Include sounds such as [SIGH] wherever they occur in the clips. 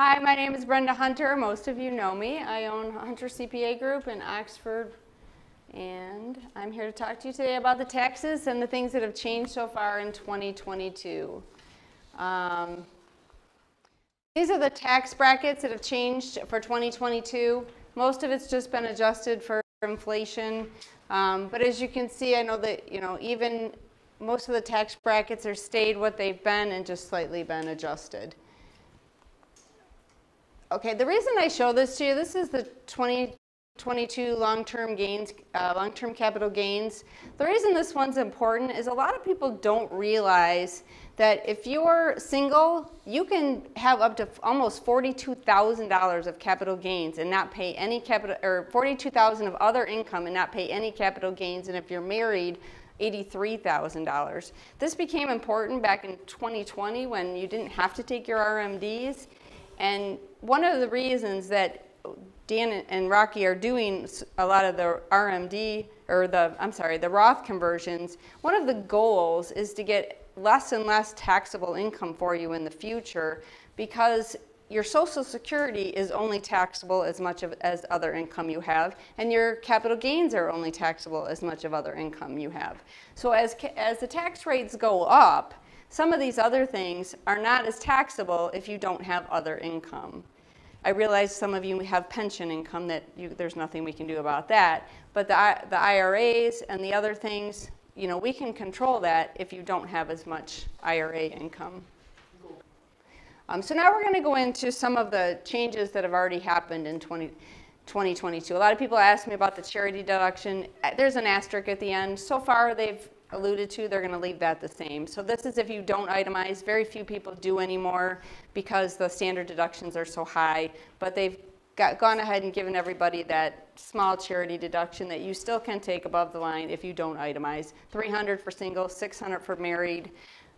Hi, my name is Brenda Hunter. Most of you know me. I own Hunter CPA Group in Oxford, and I'm here to talk to you today about the taxes and the things that have changed so far in 2022. Um, these are the tax brackets that have changed for 2022. Most of it's just been adjusted for inflation, um, but as you can see, I know that you know even most of the tax brackets are stayed what they've been and just slightly been adjusted. Okay, the reason I show this to you, this is the 2022 long-term gains, uh, long-term capital gains. The reason this one's important is a lot of people don't realize that if you're single, you can have up to almost $42,000 of capital gains and not pay any capital, or 42,000 of other income and not pay any capital gains. And if you're married, $83,000. This became important back in 2020 when you didn't have to take your RMDs. And one of the reasons that Dan and Rocky are doing a lot of the RMD or the, I'm sorry, the Roth conversions, one of the goals is to get less and less taxable income for you in the future because your Social Security is only taxable as much of, as other income you have, and your capital gains are only taxable as much of other income you have. So as, as the tax rates go up, some of these other things are not as taxable if you don't have other income. I realize some of you have pension income that you, there's nothing we can do about that, but the, the IRAs and the other things, you know, we can control that if you don't have as much IRA income. Um, so now we're going to go into some of the changes that have already happened in 20, 2022. A lot of people ask me about the charity deduction. There's an asterisk at the end. So far, they've alluded to, they're going to leave that the same. So this is if you don't itemize. Very few people do anymore because the standard deductions are so high. But they've got, gone ahead and given everybody that small charity deduction that you still can take above the line if you don't itemize. 300 for single, 600 for married.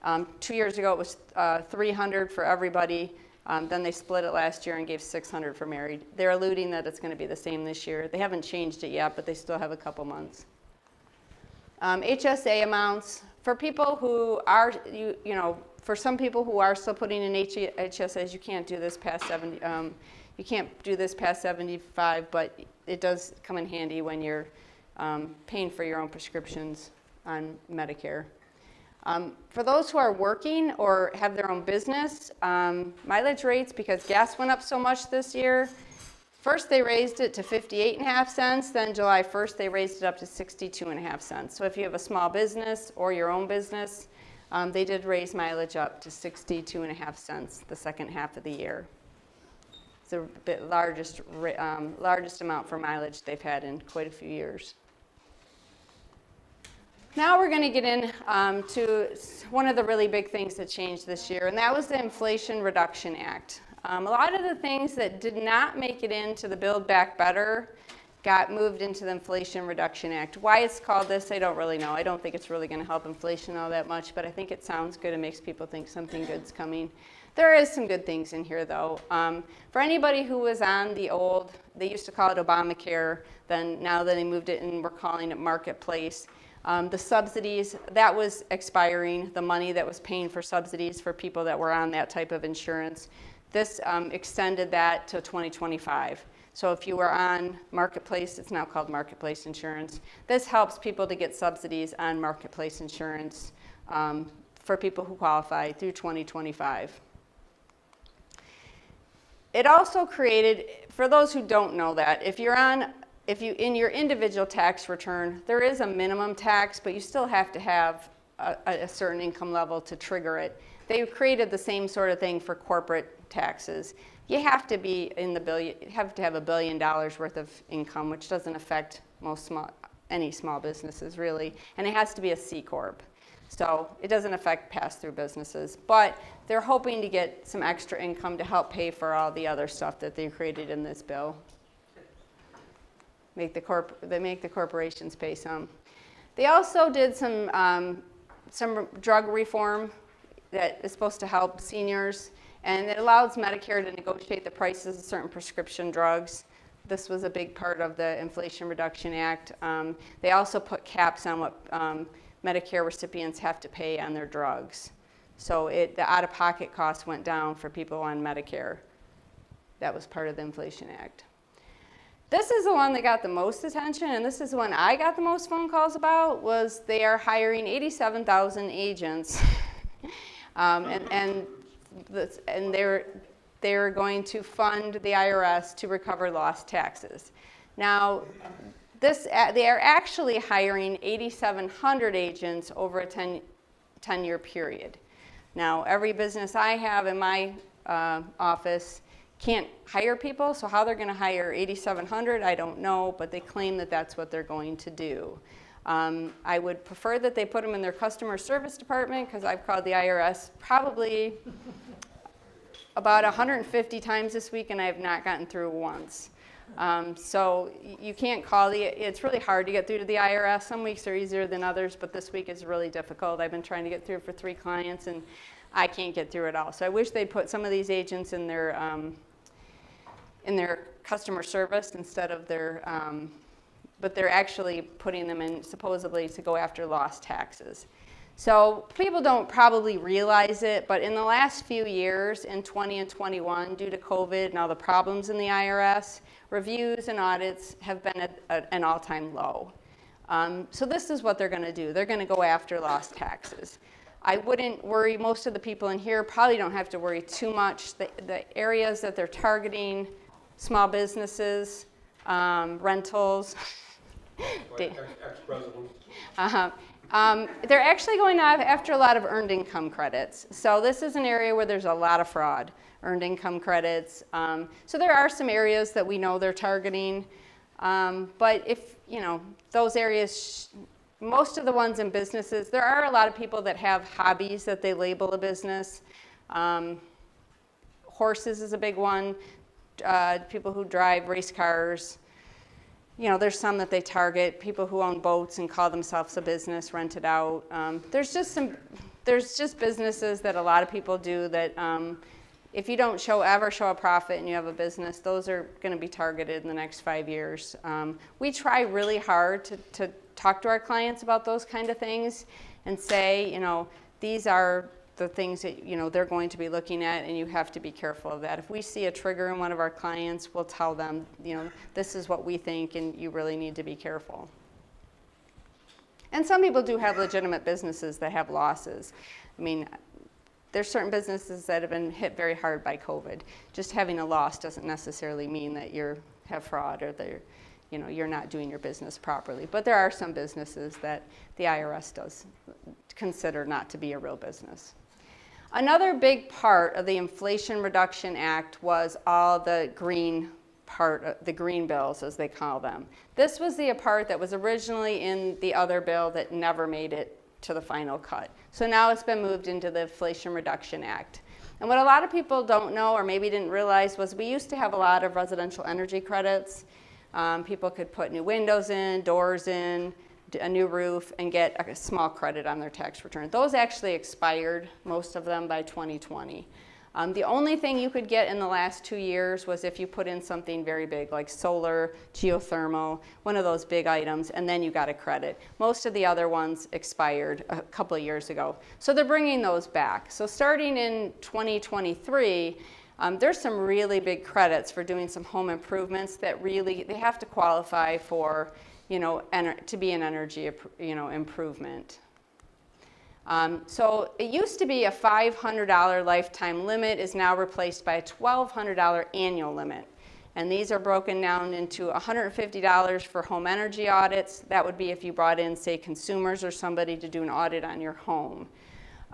Um, two years ago it was uh, 300 for everybody. Um, then they split it last year and gave 600 for married. They're alluding that it's going to be the same this year. They haven't changed it yet, but they still have a couple months. Um, HSA amounts for people who are, you, you know, for some people who are still putting in HSAs, you can't do this past 70, um, you can't do this past 75, but it does come in handy when you're um, paying for your own prescriptions on Medicare. Um, for those who are working or have their own business, um, mileage rates, because gas went up so much this year, First, they raised it to 58 and a half cents. Then July 1st, they raised it up to 62 and a half cents. So if you have a small business or your own business, um, they did raise mileage up to 62 and a half cents the second half of the year. It's the largest, um, largest amount for mileage they've had in quite a few years. Now we're going to get in um, to one of the really big things that changed this year, and that was the Inflation Reduction Act. Um, a lot of the things that did not make it into the Build Back Better got moved into the Inflation Reduction Act. Why it's called this, I don't really know. I don't think it's really going to help inflation all that much, but I think it sounds good and makes people think something good's coming. There is some good things in here, though. Um, for anybody who was on the old, they used to call it Obamacare, then now that they moved it and we're calling it Marketplace. Um, the subsidies, that was expiring, the money that was paying for subsidies for people that were on that type of insurance. This um, extended that to 2025. So if you were on Marketplace, it's now called Marketplace Insurance. This helps people to get subsidies on Marketplace Insurance um, for people who qualify through 2025. It also created, for those who don't know that, if you're on, if you, in your individual tax return, there is a minimum tax, but you still have to have a, a certain income level to trigger it. They created the same sort of thing for corporate taxes, you have to be in the billion, have to have a billion dollars worth of income, which doesn't affect most small, any small businesses really, and it has to be a C corp. So it doesn't affect pass-through businesses, but they're hoping to get some extra income to help pay for all the other stuff that they created in this bill. Make the corp, they make the corporations pay some. They also did some um, some drug reform that is supposed to help seniors and it allows Medicare to negotiate the prices of certain prescription drugs. This was a big part of the Inflation Reduction Act. Um, they also put caps on what um, Medicare recipients have to pay on their drugs. So it, the out-of-pocket costs went down for people on Medicare. that was part of the Inflation Act. This is the one that got the most attention, and this is the one I got the most phone calls about, was they are hiring 87,000 agents. [LAUGHS] um, and, and, this, and they're, they're going to fund the IRS to recover lost taxes. Now, this, they are actually hiring 8,700 agents over a 10, 10 year period. Now, every business I have in my uh, office can't hire people, so how they're going to hire 8,700, I don't know, but they claim that that's what they're going to do. Um, I would prefer that they put them in their customer service department because I've called the IRS probably about 150 times this week and I have not gotten through once. Um, so you can't call the, it's really hard to get through to the IRS. Some weeks are easier than others, but this week is really difficult. I've been trying to get through for three clients and I can't get through at all. So I wish they'd put some of these agents in their, um, in their customer service instead of their, um, but they're actually putting them in supposedly to go after lost taxes. So people don't probably realize it, but in the last few years, in 20 and 21, due to COVID and all the problems in the IRS, reviews and audits have been at, at an all-time low. Um, so this is what they're going to do. They're going to go after lost taxes. I wouldn't worry, most of the people in here probably don't have to worry too much. The, the areas that they're targeting, small businesses, um, rentals. [LAUGHS] Uh-huh. Um, they're actually going after a lot of earned income credits. So this is an area where there's a lot of fraud, earned income credits. Um, so there are some areas that we know they're targeting. Um, but if, you know, those areas, most of the ones in businesses, there are a lot of people that have hobbies that they label a business. Um, horses is a big one. Uh, people who drive race cars, you know, there's some that they target, people who own boats and call themselves a business, rent it out. Um, there's just some, there's just businesses that a lot of people do that um, if you don't show ever show a profit and you have a business, those are going to be targeted in the next five years. Um, we try really hard to, to talk to our clients about those kind of things and say, you know, these are the things that you know they're going to be looking at and you have to be careful of that. If we see a trigger in one of our clients we'll tell them you know this is what we think and you really need to be careful. And some people do have legitimate businesses that have losses. I mean there's certain businesses that have been hit very hard by covid. Just having a loss doesn't necessarily mean that you have fraud or that you know you're not doing your business properly. But there are some businesses that the irs does consider not to be a real business Another big part of the Inflation Reduction Act was all the green part, the green bills as they call them. This was the part that was originally in the other bill that never made it to the final cut. So now it's been moved into the Inflation Reduction Act. And what a lot of people don't know or maybe didn't realize was we used to have a lot of residential energy credits. Um, people could put new windows in, doors in, a new roof and get a small credit on their tax return. Those actually expired, most of them by 2020. Um, the only thing you could get in the last two years was if you put in something very big like solar, geothermal, one of those big items, and then you got a credit. Most of the other ones expired a couple of years ago. So they're bringing those back. So starting in 2023, um, there's some really big credits for doing some home improvements that really, they have to qualify for you know, to be an energy, you know, improvement. Um, so it used to be a $500 lifetime limit is now replaced by a $1,200 annual limit. And these are broken down into $150 for home energy audits. That would be if you brought in, say, consumers or somebody to do an audit on your home.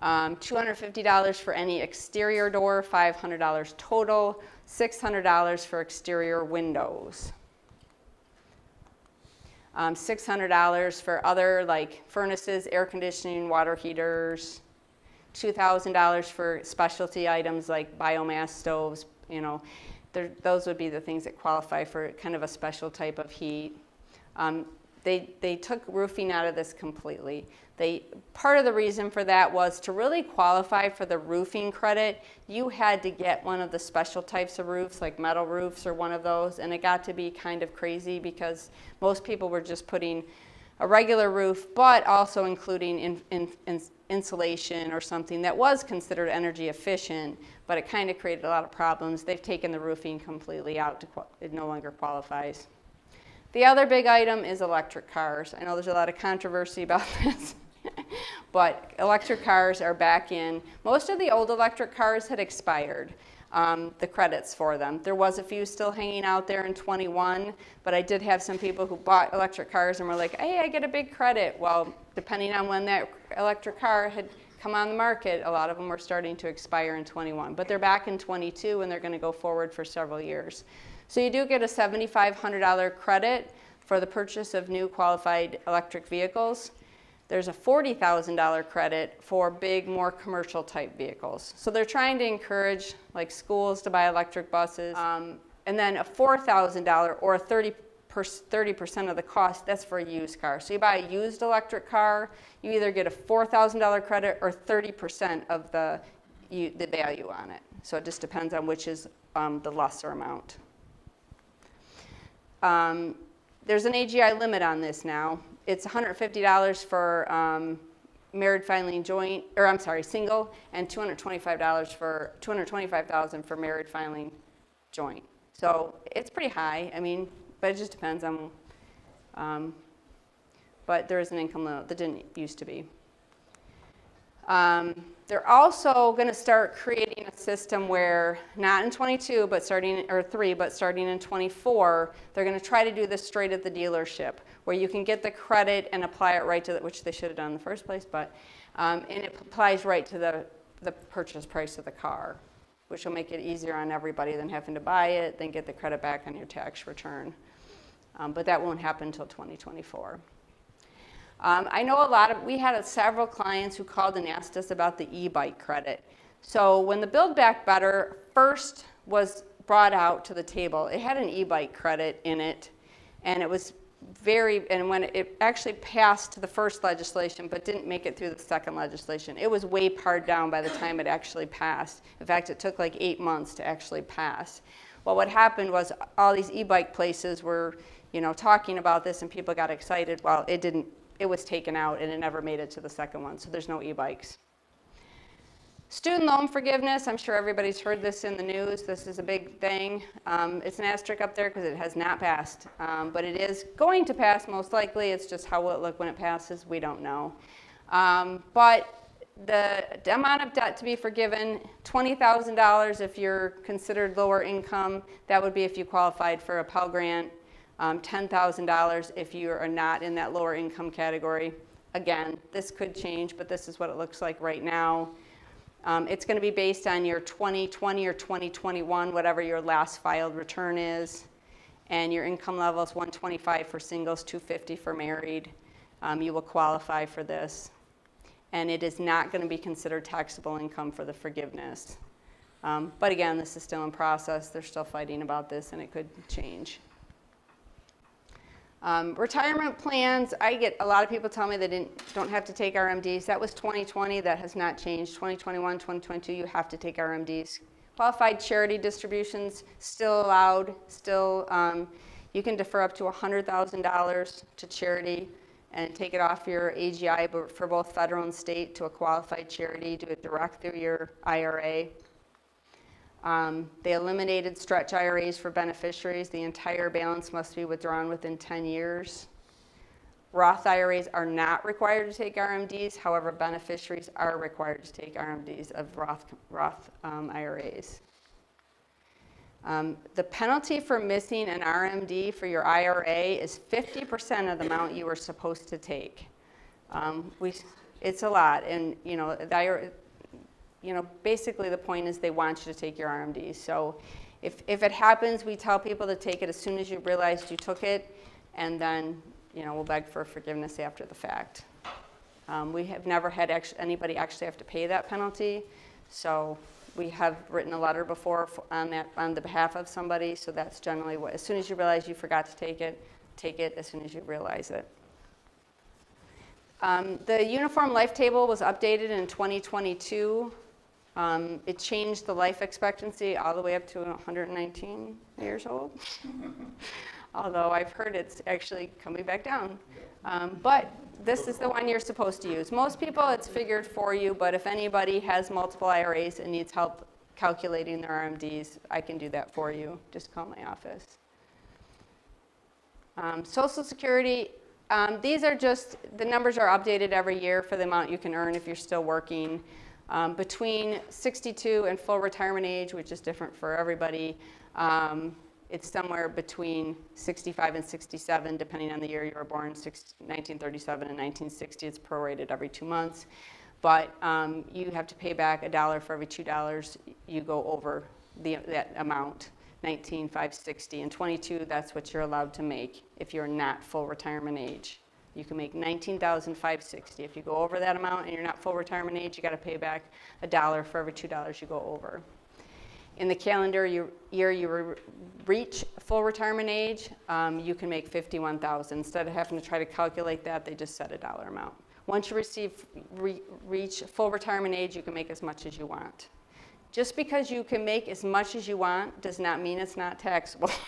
Um, $250 for any exterior door, $500 total, $600 for exterior windows um, $600 for other like furnaces, air conditioning, water heaters, $2,000 for specialty items like biomass stoves, you know, those would be the things that qualify for kind of a special type of heat. Um, they, they took roofing out of this completely. They, part of the reason for that was to really qualify for the roofing credit, you had to get one of the special types of roofs, like metal roofs or one of those, and it got to be kind of crazy because most people were just putting a regular roof, but also including in, in, in insulation or something that was considered energy efficient, but it kind of created a lot of problems. They've taken the roofing completely out, to, it no longer qualifies. The other big item is electric cars. I know there's a lot of controversy about [LAUGHS] this, [LAUGHS] but electric cars are back in. Most of the old electric cars had expired um, the credits for them. There was a few still hanging out there in 21, but I did have some people who bought electric cars and were like, hey, I get a big credit. Well, depending on when that electric car had come on the market, a lot of them were starting to expire in 21. But they're back in 22 and they're going to go forward for several years. So you do get a $7,500 credit for the purchase of new qualified electric vehicles there's a $40,000 credit for big, more commercial type vehicles. So they're trying to encourage like schools to buy electric buses. Um, and then a $4,000 or 30 30% of the cost, that's for a used car. So you buy a used electric car, you either get a $4,000 credit or 30% of the, you, the value on it. So it just depends on which is um, the lesser amount. Um, there's an AGI limit on this now it's $150 for um, married filing joint, or I'm sorry, single, and $225 for 225,000 for married filing joint. So it's pretty high. I mean, but it just depends on. Um, but there is an income limit that didn't used to be. Um, they're also going to start creating system where, not in 22, but starting, or 3, but starting in 24, they're going to try to do this straight at the dealership, where you can get the credit and apply it right to the, which they should have done in the first place, but, um, and it applies right to the, the purchase price of the car, which will make it easier on everybody than having to buy it, then get the credit back on your tax return. Um, but that won't happen until 2024. Um, I know a lot of, we had a, several clients who called and asked us about the e-bike credit. So when the Build Back Better first was brought out to the table, it had an e-bike credit in it, and it was very, and when it actually passed the first legislation but didn't make it through the second legislation, it was way pared down by the time it actually passed. In fact, it took like eight months to actually pass. Well, what happened was all these e-bike places were, you know, talking about this and people got excited. Well, it didn't it was taken out and it never made it to the second one, so there's no e-bikes. Student loan forgiveness, I'm sure everybody's heard this in the news. This is a big thing. Um, it's an asterisk up there because it has not passed, um, but it is going to pass most likely. It's just how will it look when it passes, we don't know. Um, but the, amount of debt to be forgiven, $20,000 if you're considered lower income. That would be if you qualified for a Pell Grant um, $10,000 if you are not in that lower income category. Again, this could change, but this is what it looks like right now. Um, it's going to be based on your 2020 or 2021, whatever your last filed return is. And your income level is 125 for singles, 250 for married. Um, you will qualify for this. And it is not going to be considered taxable income for the forgiveness. Um, but again, this is still in process. They're still fighting about this, and it could change. Um, retirement plans, I get a lot of people tell me they didn't, don't have to take RMDs. That was 2020, that has not changed. 2021, 2022, you have to take RMDs. Qualified charity distributions, still allowed, still, um, you can defer up to $100,000 to charity and take it off your AGI for both federal and state to a qualified charity, do it direct through your IRA. Um, they eliminated stretch IRAs for beneficiaries. The entire balance must be withdrawn within 10 years. Roth IRAs are not required to take RMDs. However, beneficiaries are required to take RMDs of Roth, Roth um, IRAs. Um, the penalty for missing an RMD for your IRA is 50% of the amount you were supposed to take. Um, we, it's a lot, and you know the you know, basically the point is they want you to take your RMDs. So if, if it happens, we tell people to take it as soon as you realized you took it, and then, you know, we'll beg for forgiveness after the fact. Um, we have never had actually, anybody actually have to pay that penalty, so we have written a letter before on that on the behalf of somebody. So that's generally what. As soon as you realize you forgot to take it, take it as soon as you realize it. Um, the uniform life table was updated in 2022. Um, it changed the life expectancy all the way up to 119 years old. [LAUGHS] although I've heard it's actually coming back down. Um, but this is the one you're supposed to use. Most people, it's figured for you, but if anybody has multiple IRAs and needs help calculating their RMDs, I can do that for you. Just call my office. Um, Social Security, um, these are just, the numbers are updated every year for the amount you can earn if you're still working. Um, between 62 and full retirement age, which is different for everybody, um, it's somewhere between 65 and 67, depending on the year you were born, 1937 and 1960. It's prorated every two months. But um, you have to pay back a dollar for every $2 you go over the, that amount. 19,560 and 22, that's what you're allowed to make if you're not full retirement age. You can make 19,560. If you go over that amount and you're not full retirement age, you got to pay back a dollar for every $2 you go over. In the calendar year you re reach full retirement age, um, you can make 51,000. Instead of having to try to calculate that, they just set a dollar amount. Once you receive, re reach full retirement age, you can make as much as you want. Just because you can make as much as you want does not mean it's not taxable. [LAUGHS]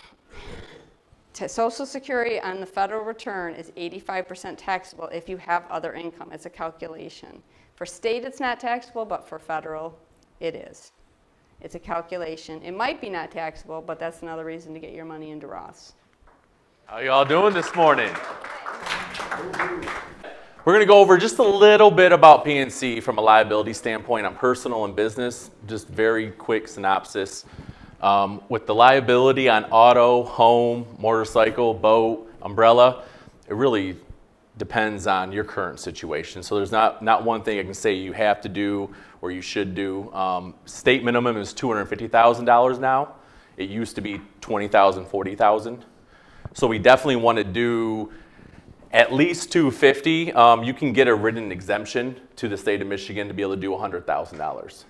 Social Security on the federal return is 85% taxable if you have other income. It's a calculation. For state, it's not taxable, but for federal, it is. It's a calculation. It might be not taxable, but that's another reason to get your money into Roths. How y'all doing this morning? We're going to go over just a little bit about P&C from a liability standpoint on personal and business. Just very quick synopsis. Um, with the liability on auto, home, motorcycle, boat, umbrella, it really depends on your current situation. So there's not, not one thing I can say you have to do or you should do. Um, state minimum is $250,000 now. It used to be 20,000, 40,000. So we definitely want to do at least 250 um, you can get a written exemption to the state of michigan to be able to do $100000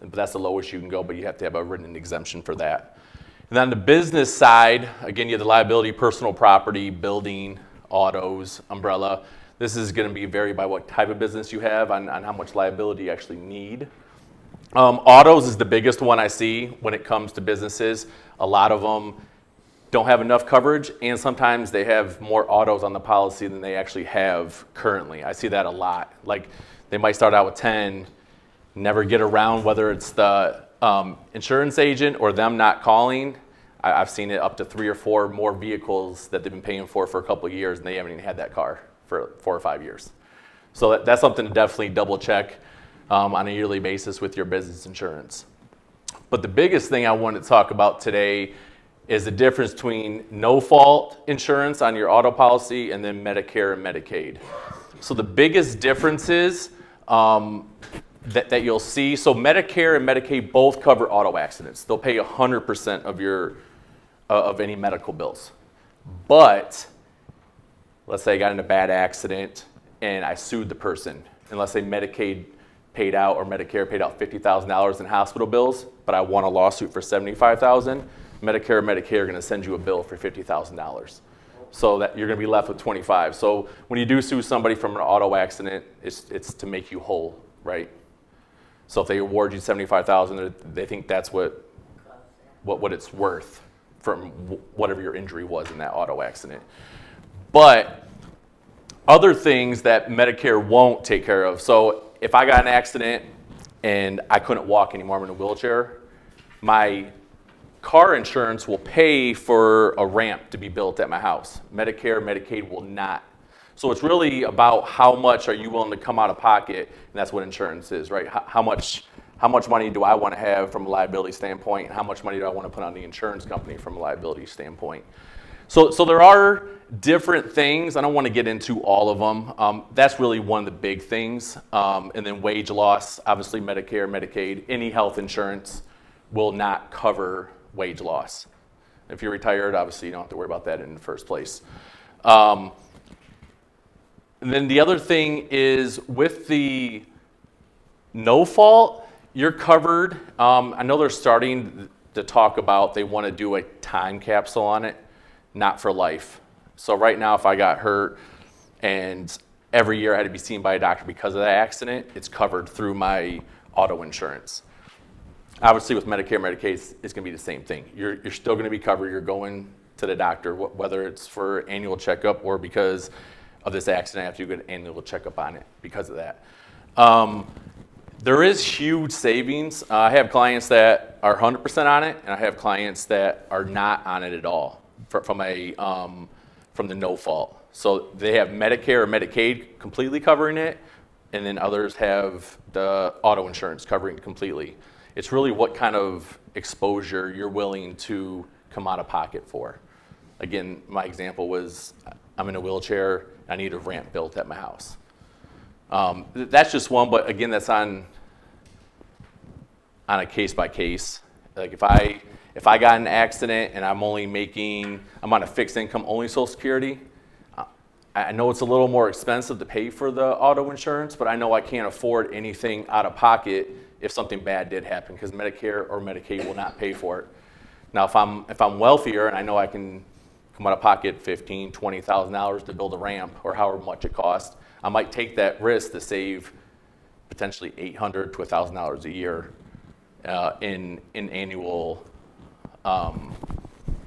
but that's the lowest you can go but you have to have a written exemption for that and then the business side again you have the liability personal property building autos umbrella this is going to be vary by what type of business you have on, on how much liability you actually need um, autos is the biggest one i see when it comes to businesses a lot of them don't have enough coverage, and sometimes they have more autos on the policy than they actually have currently. I see that a lot. Like they might start out with 10, never get around, whether it's the um, insurance agent or them not calling. I, have seen it up to three or four more vehicles that they've been paying for for a couple of years, and they haven't even had that car for four or five years. So that, that's something to definitely double check um, on a yearly basis with your business insurance. But the biggest thing I want to talk about today is the difference between no fault insurance on your auto policy and then Medicare and Medicaid. So the biggest differences um, that, that you'll see, so Medicare and Medicaid both cover auto accidents. They'll pay 100% of your uh, of any medical bills. But let's say I got in a bad accident and I sued the person, and let's say Medicaid paid out or Medicare paid out $50,000 in hospital bills, but I won a lawsuit for 75,000 Medicare or Medicaid are going to send you a bill for $50,000. So that you're going to be left with 25. So when you do sue somebody from an auto accident, it's, it's to make you whole, right? So if they award you 75,000, they think that's what, what, what it's worth from whatever your injury was in that auto accident. But other things that Medicare won't take care of. So if I got an accident and I couldn't walk anymore, I'm in a wheelchair, my car insurance will pay for a ramp to be built at my house. Medicare, Medicaid will not. So it's really about how much are you willing to come out of pocket, and that's what insurance is, right? How, how much how much money do I want to have from a liability standpoint, and how much money do I want to put on the insurance company from a liability standpoint? So, so there are different things. I don't want to get into all of them. Um, that's really one of the big things. Um, and then wage loss, obviously Medicare, Medicaid, any health insurance will not cover wage loss. If you're retired, obviously you don't have to worry about that in the first place. Um, and then the other thing is with the no fault, you're covered. Um, I know they're starting to talk about they want to do a time capsule on it, not for life. So right now, if I got hurt and every year I had to be seen by a doctor because of that accident, it's covered through my auto insurance. Obviously, with Medicare, Medicaid, it's, going to be the same thing. You're, you're still going to be covered. You're going to the doctor, wh- whether it's for annual checkup or because of this accident, have to do an annual checkup on it because of that. Um, there is huge savings. Uh, I have clients that are 100% on it, and I have clients that are not on it at all fr- from a um, from the no fault. So they have Medicare or Medicaid completely covering it, and then others have the auto insurance covering it completely. It's really what kind of exposure you're willing to come out of pocket for. Again, my example was I'm in a wheelchair. I need a ramp built at my house. Um, th- that's just one, but again, that's on on a case by case. Like if I if I got an accident and I'm only making I'm on a fixed income only Social Security, I know it's a little more expensive to pay for the auto insurance, but I know I can't afford anything out of pocket if something bad did happen because Medicare or Medicaid will not pay for it. Now, if I'm if I'm wealthier and I know I can come out of pocket fifteen, twenty thousand dollars to build a ramp or however much it costs, I might take that risk to save potentially eight hundred to thousand dollars a year uh, in in annual um,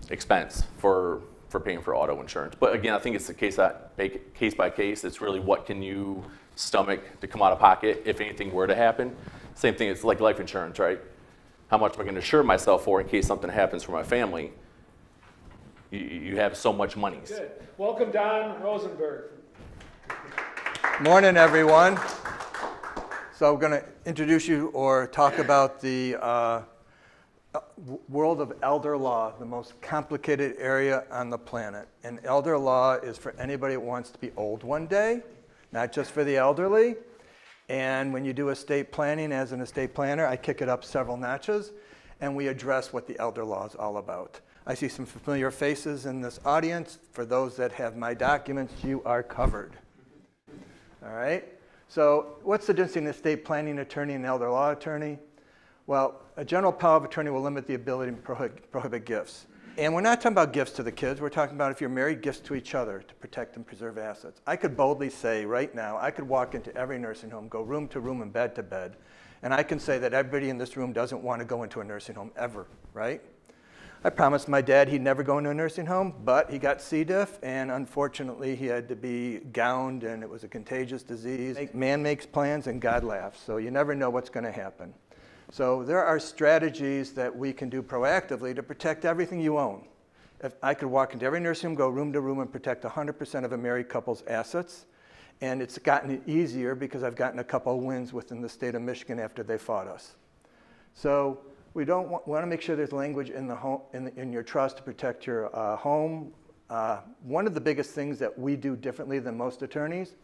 expense for for paying for auto insurance. But again, I think it's a case that case by case. It's really what can you stomach to come out of pocket if anything were to happen. Same thing. It's like life insurance, right? How much am I going to insure myself for in case something happens for my family? You, you have so much money. Good. Welcome, Don Rosenberg. Morning, everyone. So I'm going to introduce you or talk about the uh, world of elder law, the most complicated area on the planet. And elder law is for anybody that wants to be old one day, not just for the elderly. And when you do estate planning as an estate planner, I kick it up several notches and we address what the elder law is all about. I see some familiar faces in this audience. For those that have my documents, you are covered. All right? So, what's the difference between estate planning attorney and an elder law attorney? Well, a general power of attorney will limit the ability to prohibit, prohibit gifts. And we're not talking about gifts to the kids. We're talking about if you're married, gifts to each other to protect and preserve assets. I could boldly say right now, I could walk into every nursing home, go room to room and bed to bed, and I can say that everybody in this room doesn't want to go into a nursing home ever, right? I promised my dad he'd never go into a nursing home, but he got C. diff, and unfortunately, he had to be gowned, and it was a contagious disease. Man makes plans, and God laughs, so you never know what's going to happen. So there are strategies that we can do proactively to protect everything you own. If I could walk into every nursing home, go room to room, and protect 100% of a married couple's assets, and it's gotten easier because I've gotten a couple wins within the state of Michigan after they fought us. So we don't want, want to make sure there's language in, the home, in, the, in your trust to protect your uh, home. Uh, one of the biggest things that we do differently than most attorneys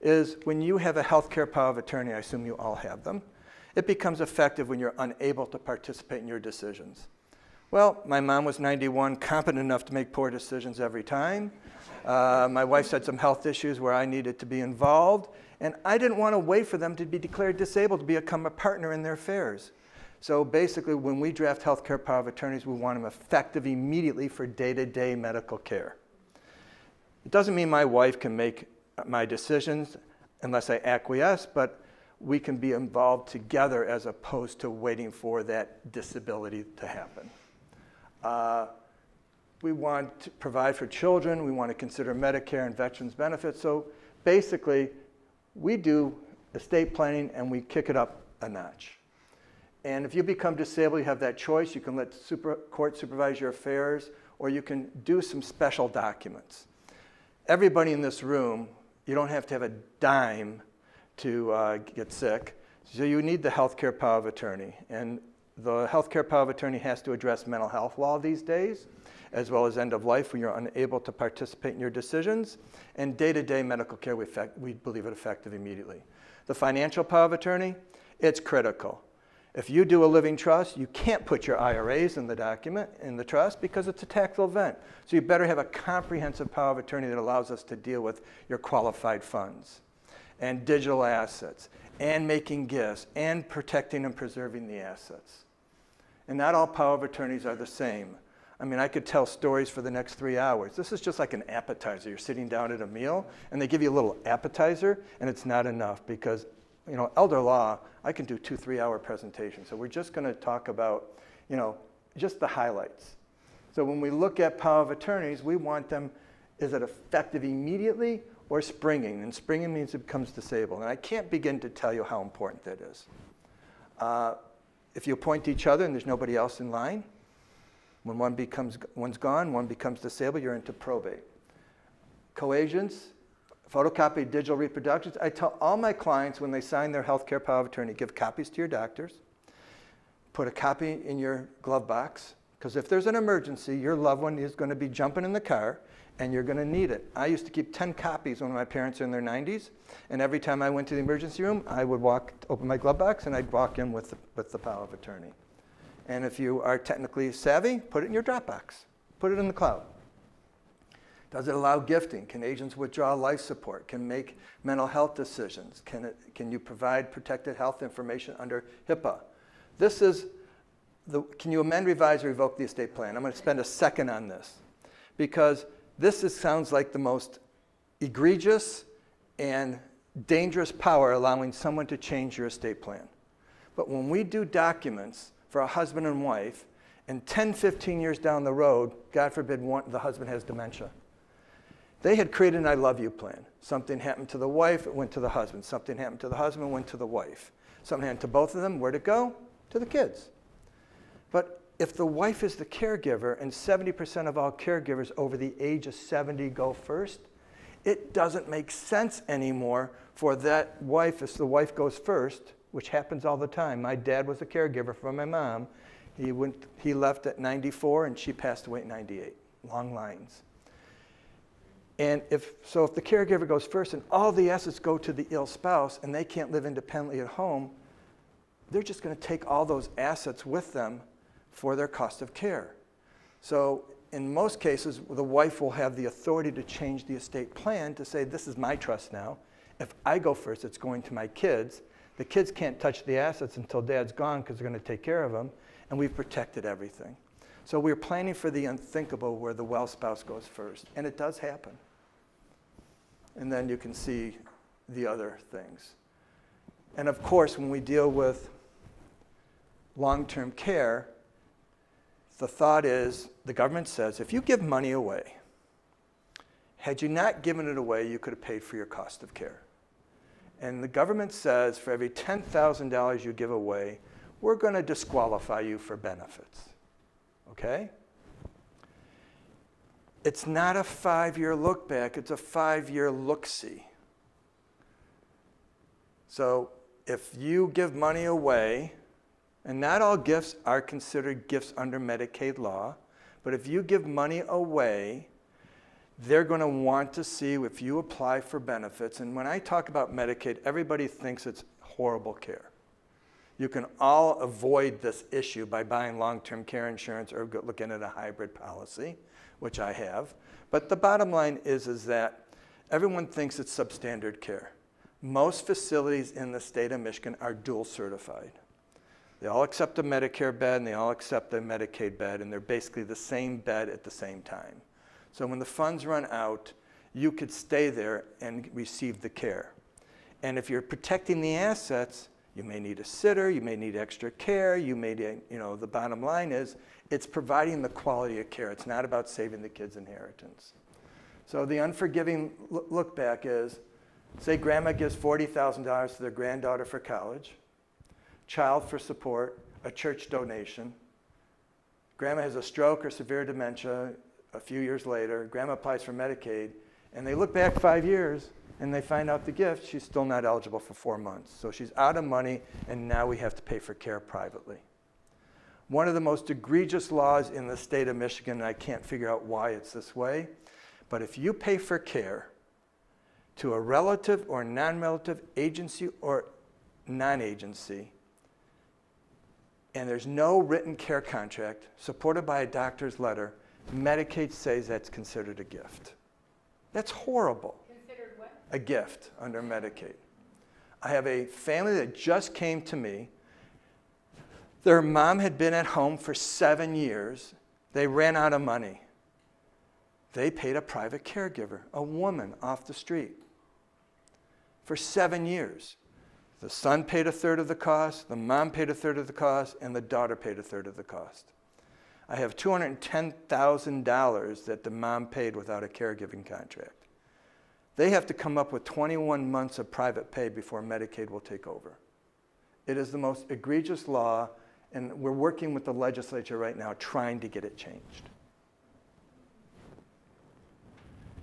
is when you have a healthcare power of attorney, I assume you all have them, it becomes effective when you're unable to participate in your decisions. Well, my mom was 91, competent enough to make poor decisions every time. Uh, my wife had some health issues where I needed to be involved, and I didn't want to wait for them to be declared disabled to become a partner in their affairs. So basically, when we draft healthcare power of attorneys, we want them effective immediately for day to day medical care. It doesn't mean my wife can make my decisions unless I acquiesce, but we can be involved together as opposed to waiting for that disability to happen. Uh, we want to provide for children, we want to consider Medicare and veterans benefits. So basically, we do estate planning and we kick it up a notch. And if you become disabled, you have that choice. You can let super, court supervise your affairs, or you can do some special documents. Everybody in this room, you don't have to have a dime to uh, get sick. So you need the healthcare power of attorney. And the healthcare power of attorney has to address mental health law these days, as well as end of life when you're unable to participate in your decisions. And day to day medical care, we, effect, we believe it effective immediately. The financial power of attorney, it's critical. If you do a living trust, you can't put your IRAs in the document, in the trust, because it's a taxable event. So you better have a comprehensive power of attorney that allows us to deal with your qualified funds and digital assets and making gifts and protecting and preserving the assets. And not all power of attorneys are the same. I mean, I could tell stories for the next three hours. This is just like an appetizer. You're sitting down at a meal, and they give you a little appetizer, and it's not enough because you know, elder law, I can do two, three hour presentations. So we're just going to talk about, you know, just the highlights. So when we look at power of attorneys, we want them, is it effective immediately or springing? And springing means it becomes disabled. And I can't begin to tell you how important that is. Uh, if you appoint each other and there's nobody else in line, when one becomes, one's gone, one becomes disabled, you're into probate. Coagents, photocopy digital reproductions. I tell all my clients when they sign their healthcare power of attorney, give copies to your doctors, put a copy in your glove box, because if there's an emergency, your loved one is going to be jumping in the car and you're going to need it. I used to keep 10 copies when my parents were in their 90s, and every time I went to the emergency room, I would walk, open my glove box, and I'd walk in with the, with the power of attorney. And if you are technically savvy, put it in your Dropbox, put it in the cloud. Does it allow gifting? Can agents withdraw life support? Can make mental health decisions? Can, it, can you provide protected health information under HIPAA? This is the, can you amend, revise, or revoke the estate plan? I'm going to spend a second on this because this is, sounds like the most egregious and dangerous power allowing someone to change your estate plan. But when we do documents for a husband and wife, and 10, 15 years down the road, God forbid one, the husband has dementia, they had created an I love you plan. Something happened to the wife, it went to the husband. Something happened to the husband, went to the wife. Something happened to both of them, where'd it go? To the kids. But if the wife is the caregiver and 70% of all caregivers over the age of 70 go first, it doesn't make sense anymore for that wife, if the wife goes first, which happens all the time. My dad was a caregiver for my mom. He, went, he left at 94 and she passed away at 98. Long lines. And if, so if the caregiver goes first and all the assets go to the ill spouse and they can't live independently at home, they're just going to take all those assets with them for their cost of care. So in most cases, the wife will have the authority to change the estate plan to say, this is my trust now. If I go first, it's going to my kids. The kids can't touch the assets until dad's gone because they're going to take care of them, and we've protected everything. So we're planning for the unthinkable where the well spouse goes first, and it does happen. And then you can see the other things. And of course, when we deal with long term care, the thought is the government says if you give money away, had you not given it away, you could have paid for your cost of care. And the government says for every $10,000 you give away, we're going to disqualify you for benefits. Okay? It's not a five year look back, it's a five year look see. So if you give money away, and not all gifts are considered gifts under Medicaid law, but if you give money away, they're going to want to see if you apply for benefits. And when I talk about Medicaid, everybody thinks it's horrible care. You can all avoid this issue by buying long term care insurance or looking at a hybrid policy, which I have. But the bottom line is, is that everyone thinks it's substandard care. Most facilities in the state of Michigan are dual certified. They all accept a Medicare bed and they all accept a Medicaid bed, and they're basically the same bed at the same time. So when the funds run out, you could stay there and receive the care. And if you're protecting the assets, you may need a sitter, you may need extra care, you may, you know, the bottom line is it's providing the quality of care. It's not about saving the kid's inheritance. So the unforgiving look back is, say grandma gives $40,000 to their granddaughter for college child for support, a church donation. Grandma has a stroke or severe dementia a few years later. Grandma applies for Medicaid, and they look back five years and they find out the gift, she's still not eligible for four months. So she's out of money, and now we have to pay for care privately. One of the most egregious laws in the state of Michigan, and I can't figure out why it's this way, but if you pay for care to a relative or non relative agency or non agency, and there's no written care contract supported by a doctor's letter, Medicaid says that's considered a gift. That's horrible. A gift under Medicaid. I have a family that just came to me. Their mom had been at home for seven years. They ran out of money. They paid a private caregiver, a woman off the street, for seven years. The son paid a third of the cost, the mom paid a third of the cost, and the daughter paid a third of the cost. I have $210,000 that the mom paid without a caregiving contract. They have to come up with 21 months of private pay before Medicaid will take over. It is the most egregious law, and we're working with the legislature right now trying to get it changed.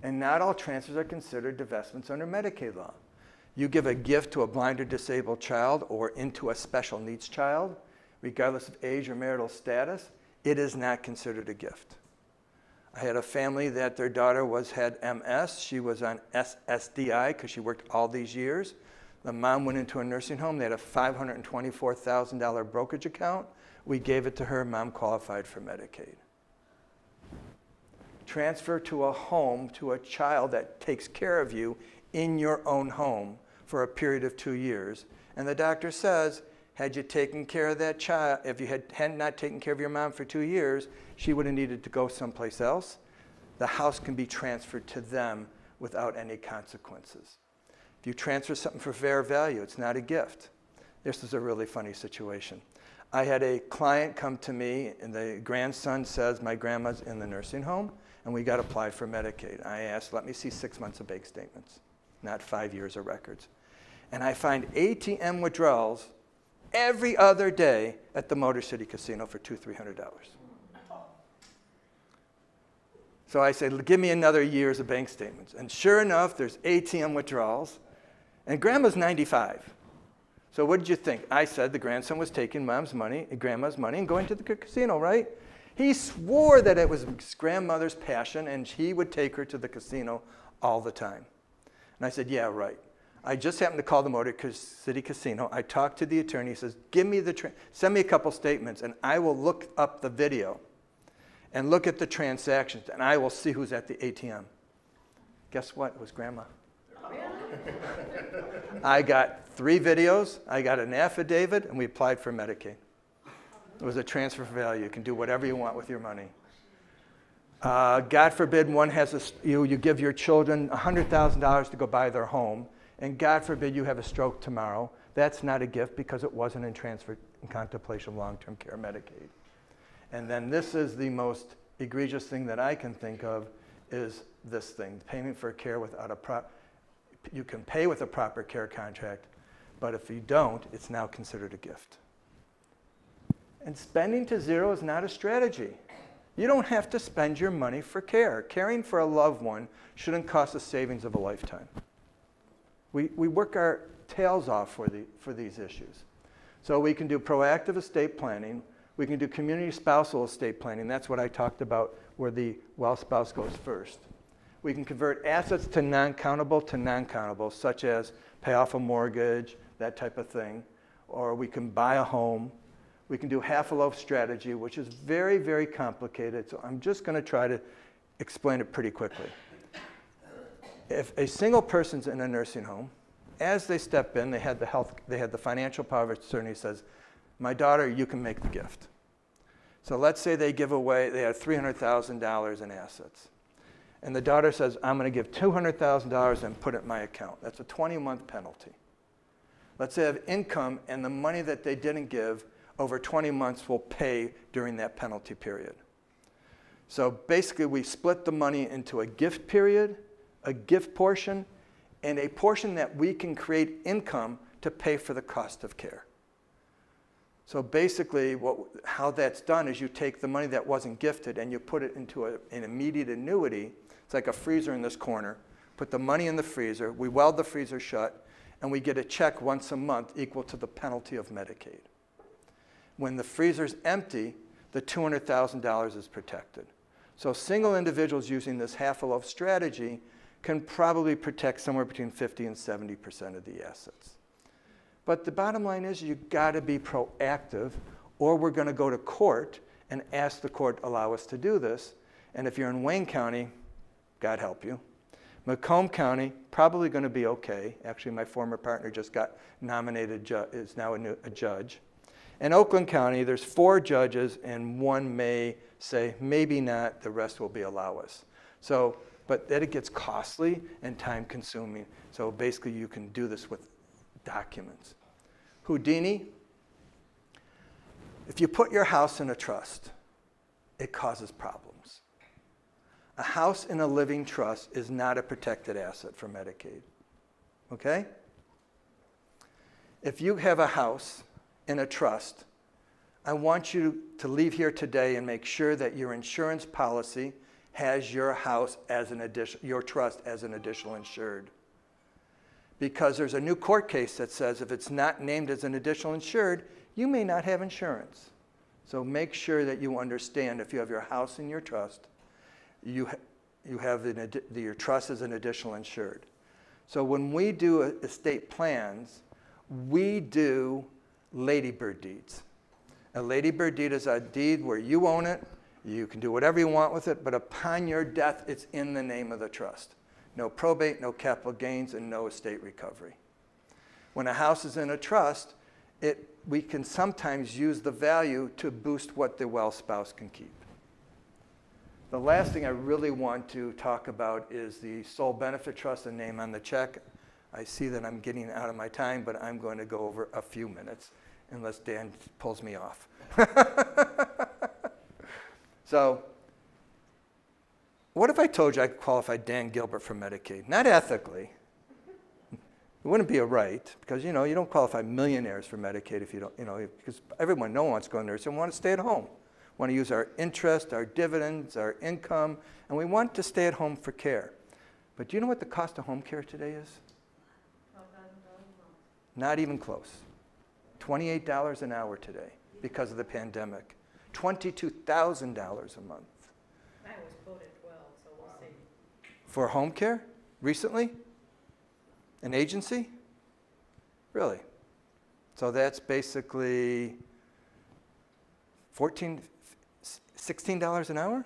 And not all transfers are considered divestments under Medicaid law. You give a gift to a blind or disabled child or into a special needs child, regardless of age or marital status, it is not considered a gift. I had a family that their daughter was had MS. She was on SSDI because she worked all these years. The mom went into a nursing home. They had a $524,000 brokerage account. We gave it to her. Mom qualified for Medicaid. Transfer to a home to a child that takes care of you in your own home for a period of two years. And the doctor says, had you taken care of that child, if you had, had not taken care of your mom for two years, she would have needed to go someplace else. The house can be transferred to them without any consequences. If you transfer something for fair value, it's not a gift. This is a really funny situation. I had a client come to me, and the grandson says, My grandma's in the nursing home, and we got applied for Medicaid. I asked, Let me see six months of bank statements, not five years of records. And I find ATM withdrawals every other day at the Motor City Casino for two, three hundred dollars. So I said, give me another year's of bank statements. And sure enough, there's ATM withdrawals. And grandma's 95. So what did you think? I said the grandson was taking mom's money, grandma's money, and going to the casino, right? He swore that it was grandmother's passion and he would take her to the casino all the time. And I said, yeah, right. I just happened to call the Motor City Casino. I talked to the attorney. He says, give me the, send me a couple statements and I will look up the video and look at the transactions and I will see who's at the ATM. Guess what? It was grandma. I got three videos, I got an affidavit, and we applied for Medicaid. It was a transfer value. You can do whatever you want with your money. Uh, God forbid one has a, you, you give your children $100,000 to go buy their home, and God forbid you have a stroke tomorrow. That's not a gift because it wasn't in transfer in contemplation of long-term care Medicaid. And then this is the most egregious thing that I can think of is this thing, payment for care without a prop. You can pay with a proper care contract, but if you don't, it's now considered a gift. And spending to zero is not a strategy. You don't have to spend your money for care. Caring for a loved one shouldn't cost the savings of a lifetime. We, we work our tails off for, the, for these issues. So we can do proactive estate planning. We can do community spousal estate planning. That's what I talked about, where the well spouse goes first. We can convert assets to non-countable to non-countable, such as pay off a mortgage, that type of thing. Or we can buy a home. We can do half a loaf strategy, which is very, very complicated. So I'm just going to try to explain it pretty quickly. If a single person's in a nursing home, as they step in, they had the health, they had the financial power of attorney says, my daughter, you can make the gift. So let's say they give away, they have $300,000 in assets. And the daughter says, I'm going to give $200,000 and put it in my account. That's a 20 month penalty. Let's say they have income and the money that they didn't give over 20 months will pay during that penalty period. So basically, we split the money into a gift period, a gift portion, and a portion that we can create income to pay for the cost of care. So basically, what, how that's done is you take the money that wasn't gifted and you put it into a, an immediate annuity. It's like a freezer in this corner. Put the money in the freezer, we weld the freezer shut, and we get a check once a month equal to the penalty of Medicaid. When the freezer's empty, the $200,000 is protected. So single individuals using this half a loaf strategy can probably protect somewhere between 50 and 70% of the assets. But the bottom line is you've got to be proactive, or we're going to go to court and ask the court allow us to do this. And if you're in Wayne County, God help you. Macomb County, probably going to be okay. Actually, my former partner just got nominated, is now a, new, a judge. In Oakland County, there's four judges, and one may say, maybe not, the rest will be allow us. So, but then it gets costly and time consuming. So basically, you can do this with documents. Houdini, if you put your house in a trust, it causes problems. A house in a living trust is not a protected asset for Medicaid. Okay? If you have a house in a trust, I want you to leave here today and make sure that your insurance policy has your house as an addition, your trust as an additional insured. Because there's a new court case that says if it's not named as an additional insured, you may not have insurance. So make sure that you understand if you have your house in your trust, you, you have an, your trust as an additional insured. So when we do estate plans, we do ladybird deeds. A ladybird deed is a deed where you own it, you can do whatever you want with it, but upon your death, it's in the name of the trust. No probate, no capital gains, and no estate recovery. When a house is in a trust, it, we can sometimes use the value to boost what the well spouse can keep. The last thing I really want to talk about is the sole benefit trust and name on the check. I see that I'm getting out of my time, but I'm going to go over a few minutes unless Dan pulls me off. [LAUGHS] so, what if I told you I qualified Dan Gilbert for Medicaid? Not ethically. It wouldn't be a right because you know you don't qualify millionaires for Medicaid if you don't you know because everyone no one wants to go to nursing want to stay at home, we want to use our interest, our dividends, our income, and we want to stay at home for care. But do you know what the cost of home care today is? Not even close. $28 an hour today because of the pandemic. $22,000 a month. Mine was quoted well, so we'll see. For home care recently? An agency? Really? So that's basically 14, $16 an hour? I didn't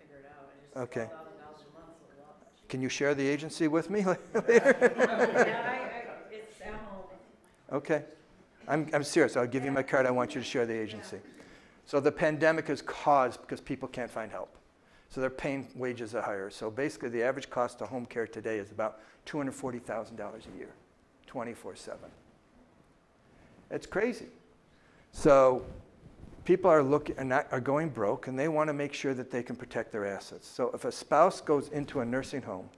figure it out, I just, Okay. thousand dollars a month is a lot. Can you share the agency with me [LAUGHS] later? [LAUGHS] Yeah, I, I, it's at home. Okay. I'm, I'm serious. I'll give you my card. I want you to share the agency. So the pandemic is caused because people can't find help. So they're paying wages are higher. So basically, the average cost of home care today is about $240,000 a year, 24 7. It's crazy. So people are looking are, not, are going broke and they want to make sure that they can protect their assets. So if a spouse goes into a nursing home,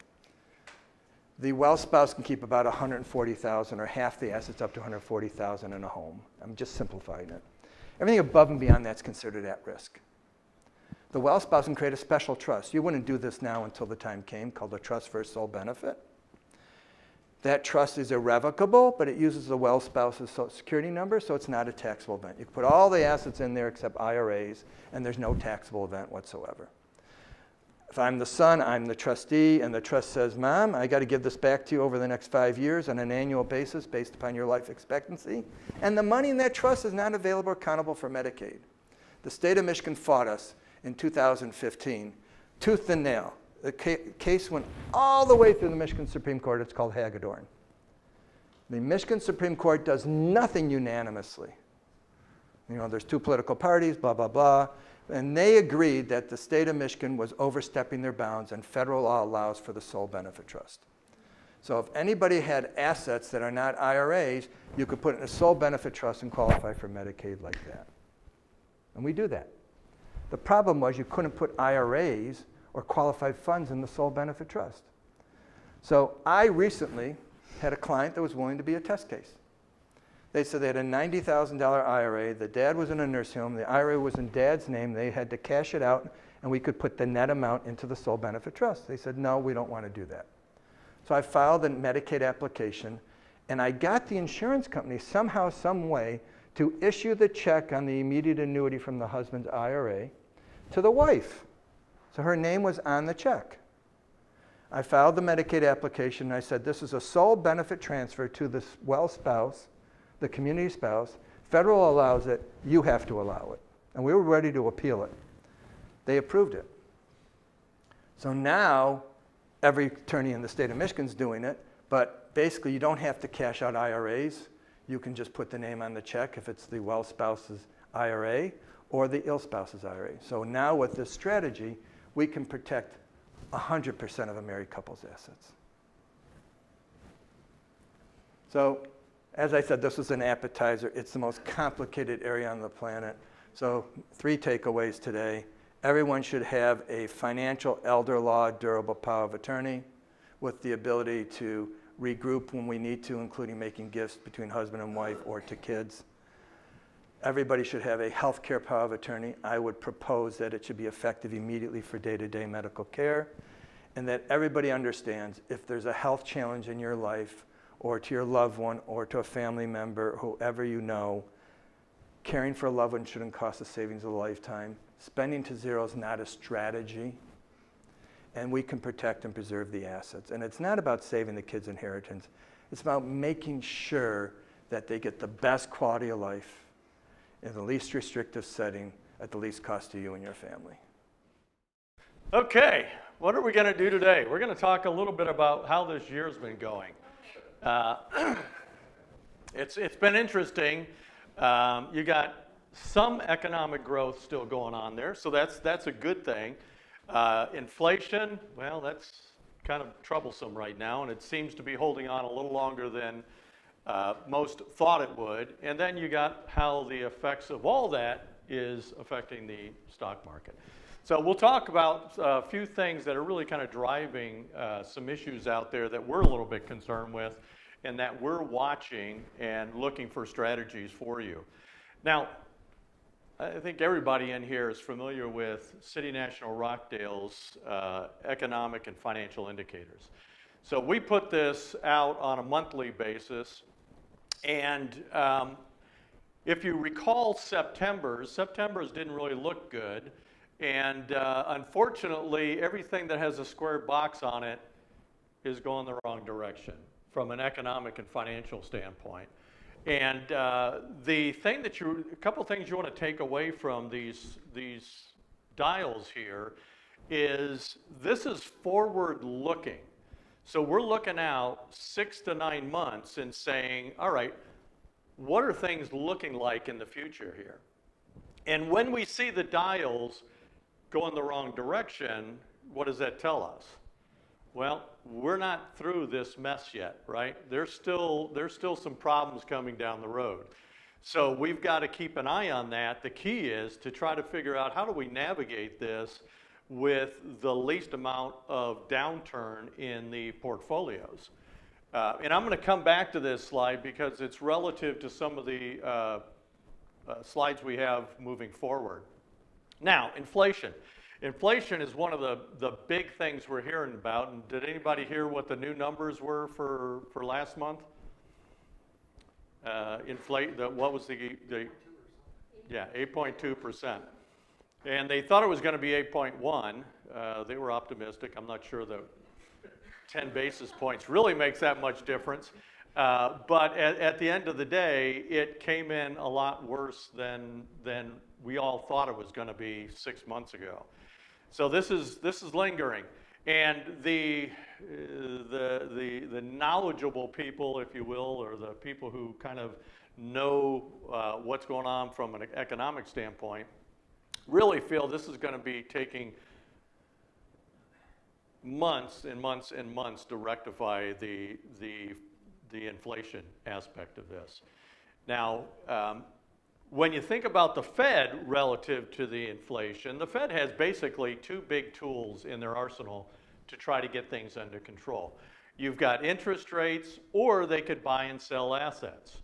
the well spouse can keep about 140,000 or half the assets up to 140,000 in a home. I'm just simplifying it. Everything above and beyond that's considered at risk. The well spouse can create a special trust. You wouldn't do this now until the time came called a trust for sole benefit. That trust is irrevocable, but it uses the well spouse's social security number, so it's not a taxable event. You can put all the assets in there except IRAs, and there's no taxable event whatsoever. If I'm the son, I'm the trustee, and the trust says, Mom, I got to give this back to you over the next five years on an annual basis based upon your life expectancy. And the money in that trust is not available or accountable for Medicaid. The state of Michigan fought us in 2015, tooth and nail. The ca- case went all the way through the Michigan Supreme Court. It's called Hegadorn. The Michigan Supreme Court does nothing unanimously. You know, there's two political parties, blah, blah, blah. And they agreed that the state of Michigan was overstepping their bounds, and federal law allows for the sole benefit trust. So if anybody had assets that are not IRAs, you could put in a sole benefit trust and qualify for Medicaid like that. And we do that. The problem was you couldn't put IRAs or qualified funds in the sole benefit trust. So I recently had a client that was willing to be a test case. They said they had a $90,000 IRA. The dad was in a nursing home. The IRA was in dad's name. They had to cash it out, and we could put the net amount into the sole benefit trust. They said, no, we don't want to do that. So I filed a Medicaid application, and I got the insurance company somehow, some way, to issue the check on the immediate annuity from the husband's IRA to the wife. So her name was on the check. I filed the Medicaid application, and I said, this is a sole benefit transfer to the well spouse the community spouse. Federal allows it, you have to allow it. And we were ready to appeal it. They approved it. So now every attorney in the state of Michigan is doing it, but basically you don't have to cash out IRAs. You can just put the name on the check if it's the well spouse's IRA or the ill spouse's IRA. So now with this strategy, we can protect 100% of a married couple's assets. So as I said, this was an appetizer. It's the most complicated area on the planet. So, three takeaways today Everyone should have a financial elder law durable power of attorney with the ability to regroup when we need to, including making gifts between husband and wife or to kids. Everybody should have a health care power of attorney. I would propose that it should be effective immediately for day-to-day medical care and that everybody understands if there's a health challenge in your life or to your loved one or to a family member, whoever you know, caring for a loved one shouldn't cost the savings of a lifetime. Spending to zero is not a strategy. And we can protect and preserve the assets. And it's not about saving the kids' inheritance. It's about making sure that they get the best quality of life in the least restrictive setting at the least cost to you and your family. Okay, what are we going to do today? We're going to talk a little bit about how this year's been going. Uh, [CLEARS THROAT] it's, it's been interesting. Um, you got some economic growth still going on there, so that's, that's a good thing. Uh, inflation, well, that's kind of troublesome right now, and it seems to be holding on a little longer than uh, most thought it would. And then you got how the effects of all that is affecting the stock market. So we'll talk about a few things that are really kind of driving uh, some issues out there that we're a little bit concerned with and that we're watching and looking for strategies for you. Now, I think everybody in here is familiar with City National Rochdale's uh, economic and financial indicators. So we put this out on a monthly basis, and um, if you recall September's, September's didn't really look good, and uh, unfortunately, everything that has a square box on it is going the wrong direction from an economic and financial standpoint. And uh, the thing that you, a couple things you want to take away from these, these dials here is this is forward looking. So we're looking out six to nine months and saying, all right, what are things looking like in the future here? And when we see the dials go in the wrong direction, what does that tell us? Well, we're not through this mess yet, right? There's still, there's still some problems coming down the road. So we've got to keep an eye on that. The key is to try to figure out how do we navigate this with the least amount of downturn in the portfolios. Uh, and I'm going to come back to this slide because it's relative to some of the uh, uh, slides we have moving forward. Now, inflation. Inflation is one of the, the big things we're hearing about. And did anybody hear what the new numbers were for, for last month? Uh, inflate, the, what was the, the yeah, 8.2%. And they thought it was going to be 8.1. Uh, they were optimistic. I'm not sure that 10 basis points really makes that much difference. Uh, but at, at, the end of the day, it came in a lot worse than, than we all thought it was going to be six months ago. So this is, this is lingering. And the, the, the, the knowledgeable people, if you will, or the people who kind of know uh, what's going on from an economic standpoint, really feel this is going to be taking months and months and months to rectify the, the, the inflation aspect of this. Now, um, when you think about the Fed relative to the inflation, the Fed has basically two big tools in their arsenal to try to get things under control. You've got interest rates, or they could buy and sell assets.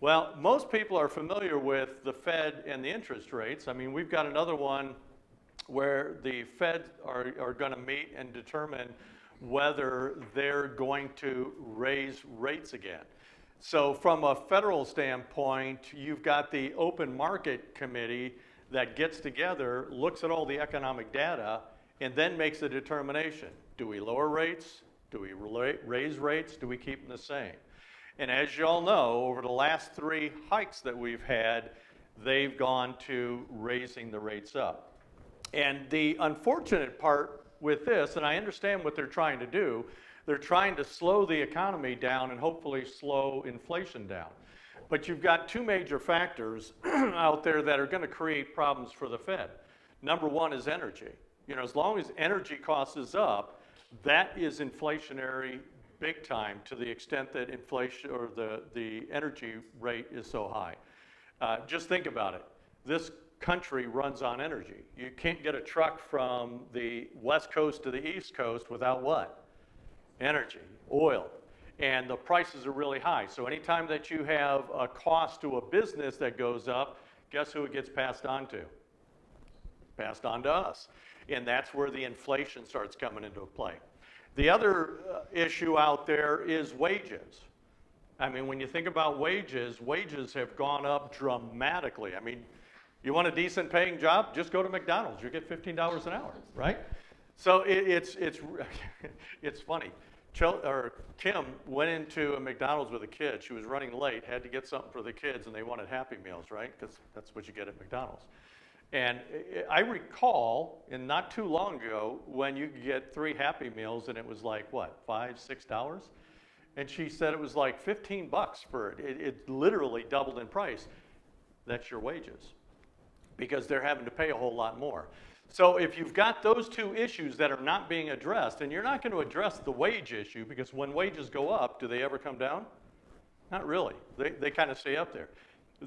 Well, most people are familiar with the Fed and the interest rates. I mean, we've got another one where the Fed are, are going to meet and determine whether they're going to raise rates again. So from a federal standpoint, you've got the open market committee that gets together, looks at all the economic data, and then makes a determination. Do we lower rates? Do we raise rates? Do we keep them the same? And as you all know, over the last three hikes that we've had, they've gone to raising the rates up. And the unfortunate part with this, and I understand what they're trying to do, they're trying to slow the economy down and hopefully slow inflation down. But you've got two major factors [CLEARS THROAT] out there that are going to create problems for the Fed. Number one is energy. You know, as long as energy costs is up, that is inflationary big time to the extent that inflation or the, the energy rate is so high. Uh, just think about it. This country runs on energy. You can't get a truck from the west coast to the east coast without what? Energy, oil. And the prices are really high. So anytime that you have a cost to a business that goes up, guess who it gets passed on to? Passed on to us. And that's where the inflation starts coming into play. The other uh, issue out there is wages. I mean, when you think about wages, wages have gone up dramatically. I mean, you want a decent paying job? Just go to McDonald's. You get $15 an hour, right? So it, it's, it's, [LAUGHS] it's funny. Chel- or Kim went into a McDonald's with a kid. She was running late, had to get something for the kids, and they wanted Happy Meals, right? Because that's what you get at McDonald's. And I recall, and not too long ago, when you could get three Happy Meals, and it was like what, five, six dollars? And she said it was like 15 bucks for it. it. It literally doubled in price. That's your wages because they're having to pay a whole lot more. So if you've got those two issues that are not being addressed, and you're not going to address the wage issue because when wages go up, do they ever come down? Not really. They, they kind of stay up there.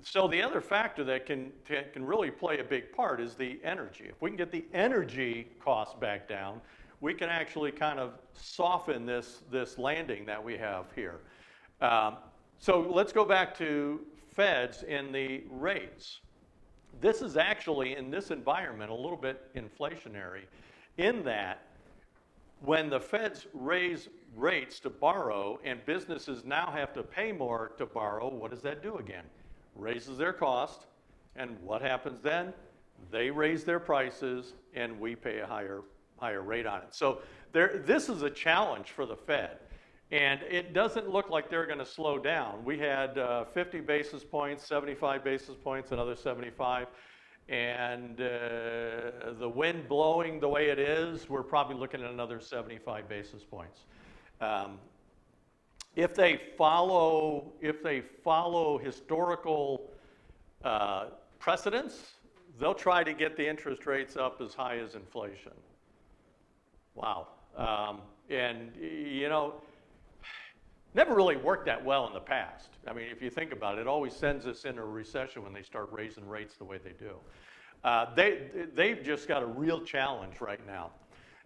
So the other factor that can, can really play a big part is the energy. If we can get the energy costs back down, we can actually kind of soften this, this landing that we have here. Um, so let's go back to feds and the rates. This is actually, in this environment, a little bit inflationary in that when the feds raise rates to borrow and businesses now have to pay more to borrow, what does that do again? Raises their cost. And what happens then? They raise their prices and we pay a higher, higher rate on it. So there, this is a challenge for the Fed. And it doesn't look like they're going to slow down. We had uh, 50 basis points, 75 basis points, another 75. And uh, the wind blowing the way it is, we're probably looking at another 75 basis points. Um, if they follow, if they follow historical uh, precedents, they'll try to get the interest rates up as high as inflation. Wow. Um, and, you know, Never really worked that well in the past. I mean, if you think about it, it always sends us into a recession when they start raising rates the way they do. Uh, they, they've just got a real challenge right now.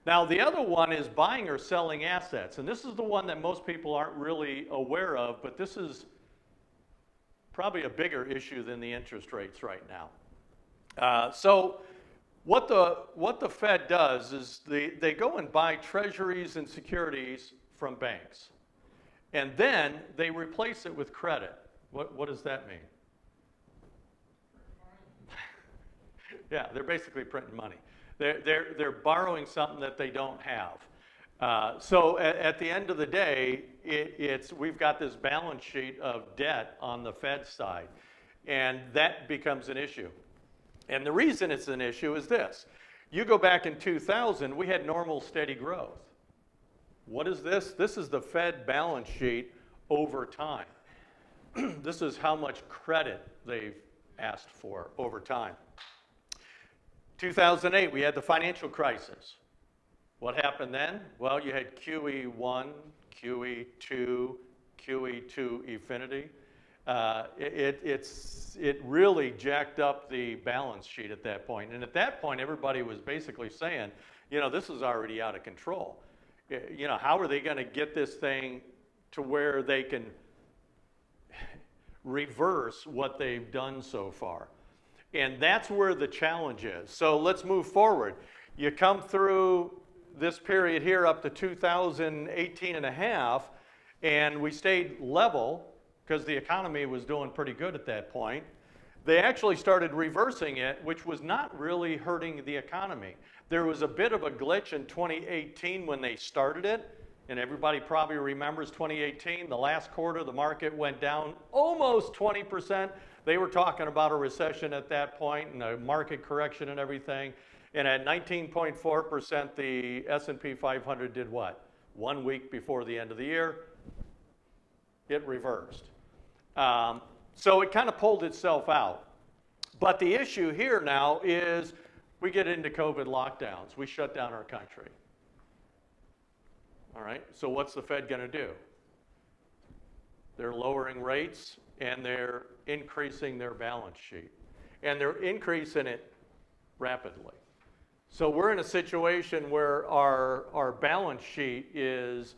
Now, the other one is buying or selling assets. And this is the one that most people aren't really aware of, but this is probably a bigger issue than the interest rates right now. Uh, so, what the, what the Fed does is they, they go and buy treasuries and securities from banks. And then they replace it with credit. What, what does that mean? yeah, they're basically printing money. They're, they're, they're borrowing something that they don't have. Uh, so at, at, the end of the day, it, it's, we've got this balance sheet of debt on the Fed side, and that becomes an issue. And the reason it's an issue is this. You go back in 2000, we had normal steady growth. What is this? This is the Fed balance sheet over time. [CLEARS THROAT] this is how much credit they've asked for over time. 2008, we had the financial crisis. What happened then? Well, you had QE1, QE2, QE2 Infinity. Uh, it, it's, it really jacked up the balance sheet at that point. And at that point, everybody was basically saying, you know, this is already out of control Uh, you know, how are they going to get this thing to where they can reverse what they've done so far? And that's where the challenge is. So let's move forward. You come through this period here up to 2018 and a half, and we stayed level because the economy was doing pretty good at that point. They actually started reversing it, which was not really hurting the economy. There was a bit of a glitch in 2018 when they started it, and everybody probably remembers 2018. The last quarter, the market went down almost 20%. They were talking about a recession at that point and a market correction and everything. And at 19.4%, the S&P 500 did what? One week before the end of the year, it reversed. Um, so it kind of pulled itself out. But the issue here now is we get into COVID lockdowns, we shut down our country. All right, so what's the Fed going to do? They're lowering rates and they're increasing their balance sheet. and they're increasing it rapidly. So we're in a situation where our, our balance sheet is,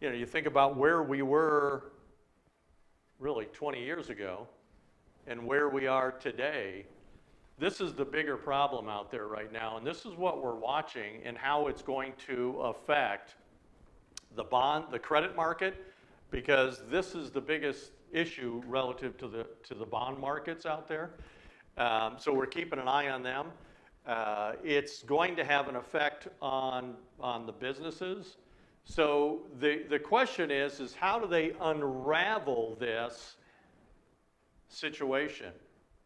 you know, you think about where we were really 20 years ago and where we are today. This is the bigger problem out there right now, and this is what we're watching and how it's going to affect the bond, the credit market, because this is the biggest issue relative to the, to the bond markets out there. Um, so we're keeping an eye on them. Uh, it's going to have an effect on, on the businesses. So the, the question is, is how do they unravel this situation?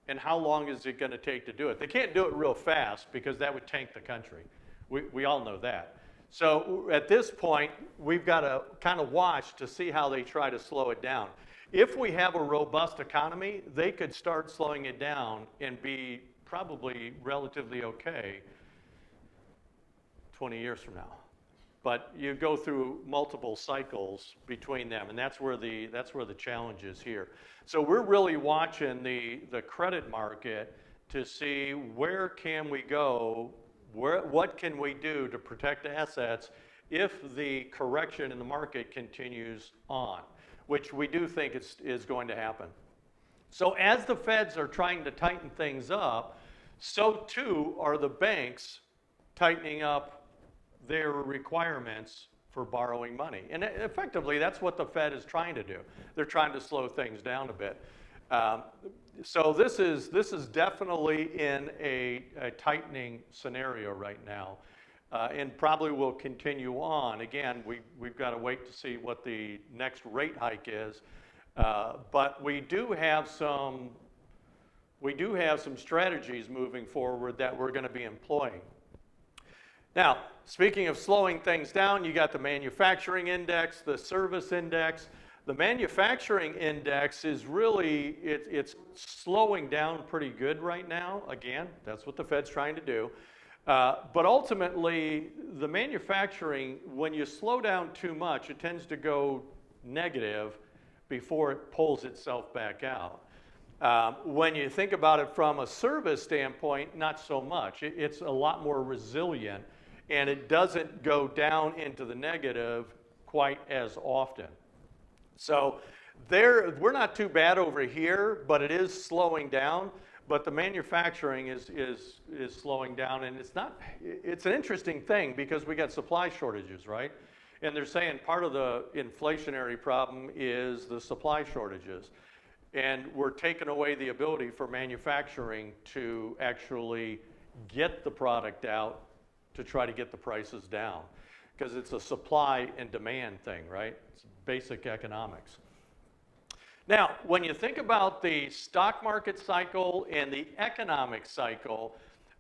And how long is it going to take to do it? They can't do it real fast because that would tank the country. We, we all know that. So at this point, we've got to kind of watch to see how they try to slow it down. If we have a robust economy, they could start slowing it down and be probably relatively okay 20 years from now. But you go through multiple cycles between them, and that's where the, that's where the challenge is here. So we're really watching the, the credit market to see where can we go, where, what can we do to protect assets if the correction in the market continues on, which we do think is, is going to happen. So as the feds are trying to tighten things up, so too are the banks tightening up their requirements for borrowing money. And effectively, that's what the Fed is trying to do. They're trying to slow things down a bit. Um, so this is, this is definitely in a, a tightening scenario right now. Uh, and probably will continue on. Again, we, we've got to wait to see what the next rate hike is. Uh, but we do have some we do have some strategies moving forward that we're going to be employing. Now, speaking of slowing things down, you got the manufacturing index, the service index. The manufacturing index is really, it, it's slowing down pretty good right now. Again, that's what the Fed's trying to do. Uh, but ultimately, the manufacturing, when you slow down too much, it tends to go negative before it pulls itself back out. Um, when you think about it from a service standpoint, not so much. It, it's a lot more resilient and it doesn't go down into the negative quite as often. So there, we're not too bad over here, but it is slowing down. But the manufacturing is, is, is slowing down, and it's not, it's an interesting thing because we got supply shortages, right? And they're saying part of the inflationary problem is the supply shortages. And we're taking away the ability for manufacturing to actually get the product out to try to get the prices down because it's a supply and demand thing, right? It's basic economics. Now, when you think about the stock market cycle and the economic cycle,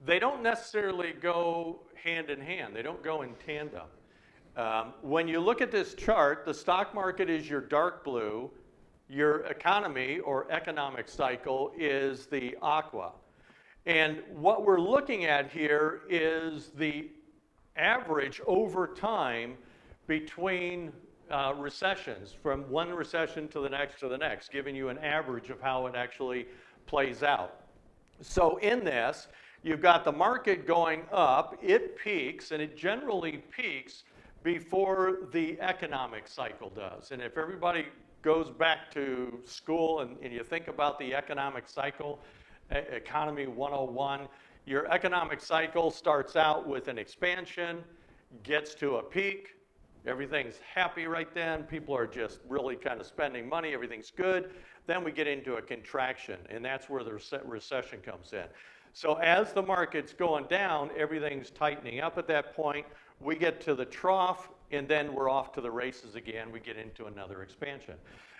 they don't necessarily go hand in hand. They don't go in tandem. Um, when you look at this chart, the stock market is your dark blue, your economy or economic cycle is the aqua. And what we're looking at here is the average over time between uh, recessions, from one recession to the next to the next, giving you an average of how it actually plays out. So in this, you've got the market going up, it peaks, and it generally peaks before the economic cycle does. And if everybody goes back to school and, and you think about the economic cycle, Economy 101, your economic cycle starts out with an expansion, gets to a peak, everything's happy right then, people are just really kind of spending money, everything's good. Then we get into a contraction, and that's where the recession comes in. So as the market's going down, everything's tightening up at that point. We get to the trough, and then we're off to the races again. We get into another expansion.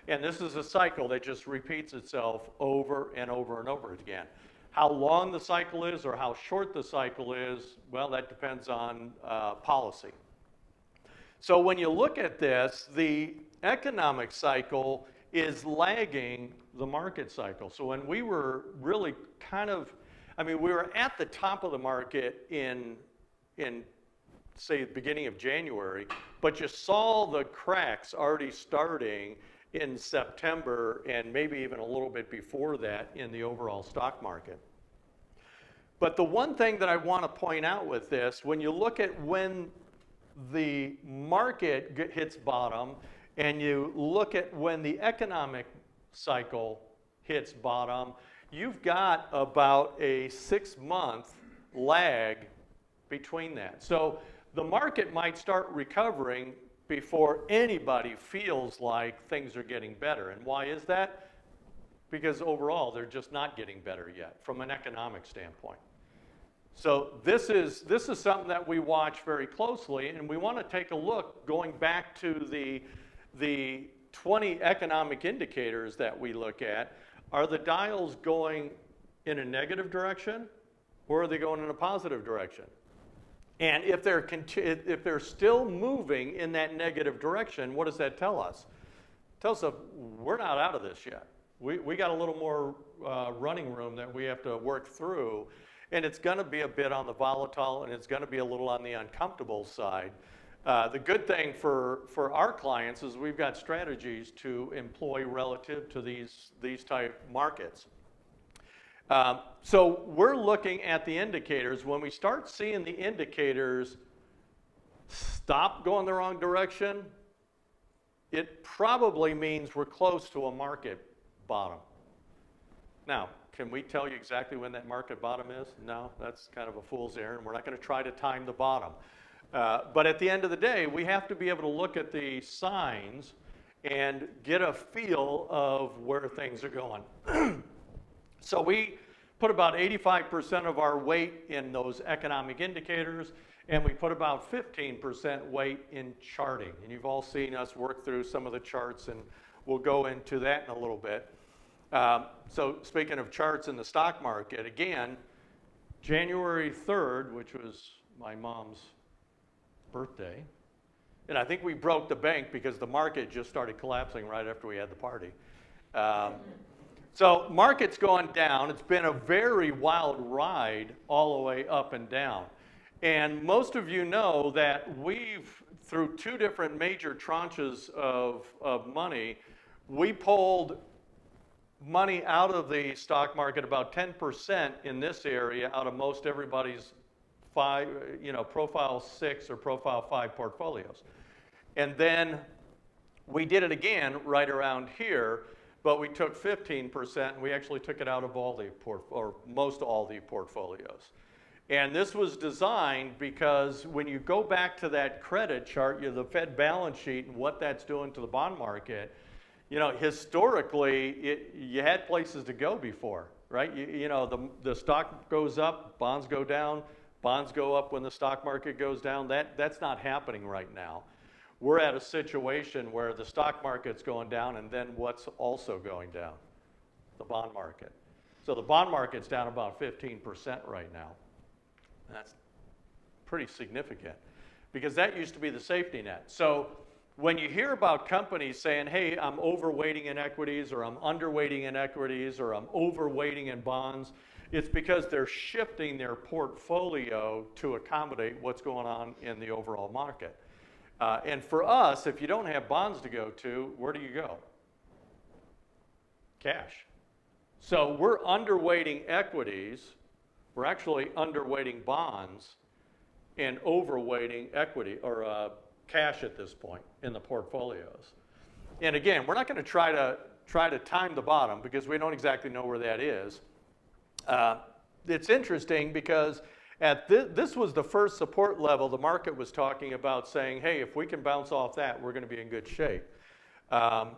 And this is a cycle that just repeats itself over and over and over again. How long the cycle is or how short the cycle is, well, that depends on uh, policy. So when you look at this, the economic cycle is lagging the market cycle. So when we were really kind of, I mean, we were at the top of the market in, in say, the beginning of January, but you saw the cracks already starting in September and maybe even a little bit before that in the overall stock market. But the one thing that I want to point out with this, when you look at when the market hits bottom and you look at when the economic cycle hits bottom, you've got about a six month lag between that. So the market might start recovering before anybody feels like things are getting better. And why is that? Because overall, they're just not getting better yet from an economic standpoint. So this is, this is something that we watch very closely, and we want to take a look going back to the, the 20 economic indicators that we look at. Are the dials going in a negative direction, or are they going in a positive direction? And if they're, if they're still moving in that negative direction, what does that tell us? It tells us we're not out of this yet. We, we got a little more uh, running room that we have to work through. And it's going to be a bit on the volatile and it's going to be a little on the uncomfortable side. Uh, the good thing for, for our clients is we've got strategies to employ relative to these, these type markets. Um, so we're looking at the indicators. When we start seeing the indicators stop going the wrong direction, it probably means we're close to a market bottom. Now, can we tell you exactly when that market bottom is? No, that's kind of a fool's errand. We're not going to try to time the bottom. Uh, but at the end of the day, we have to be able to look at the signs and get a feel of where things are going. [CLEARS THROAT] so we put about 85% of our weight in those economic indicators, and we put about 15% weight in charting. And you've all seen us work through some of the charts, and we'll go into that in a little bit. Um, so speaking of charts in the stock market, again, January 3rd, which was my mom's birthday, and I think we broke the bank because the market just started collapsing right after we had the party. Um, so market's going down. It's been a very wild ride all the way up and down. And most of you know that we've, through two different major tranches of, of money, we pulled money out of the stock market, about 10% in this area out of most everybody's five, you know, profile six or profile five portfolios. And then we did it again right around here, but we took 15% and we actually took it out of all the port, or most all the portfolios. And this was designed because when you go back to that credit chart, you know, the Fed balance sheet and what that's doing to the bond market, you know, historically, it, you had places to go before, right? You, you know, the, the stock goes up, bonds go down, bonds go up when the stock market goes down. That, that's not happening right now. We're at a situation where the stock market's going down, and then what's also going down? The bond market. So the bond market's down about 15% right now. That's pretty significant because that used to be the safety net. So when you hear about companies saying, hey, I'm overweighting in equities or I'm underweighting in equities or I'm overweighting in bonds, it's because they're shifting their portfolio to accommodate what's going on in the overall market. Uh, and for us, if you don't have bonds to go to, where do you go? Cash. So we're underweighting equities, we're actually underweighting bonds, and overweighting equity or uh, cash at this point in the portfolios. And again, we're not going to try to try to time the bottom because we don't exactly know where that is. Uh, it's interesting because at th- this was the first support level the market was talking about saying, hey, if we can bounce off that, we're going to be in good shape. Um,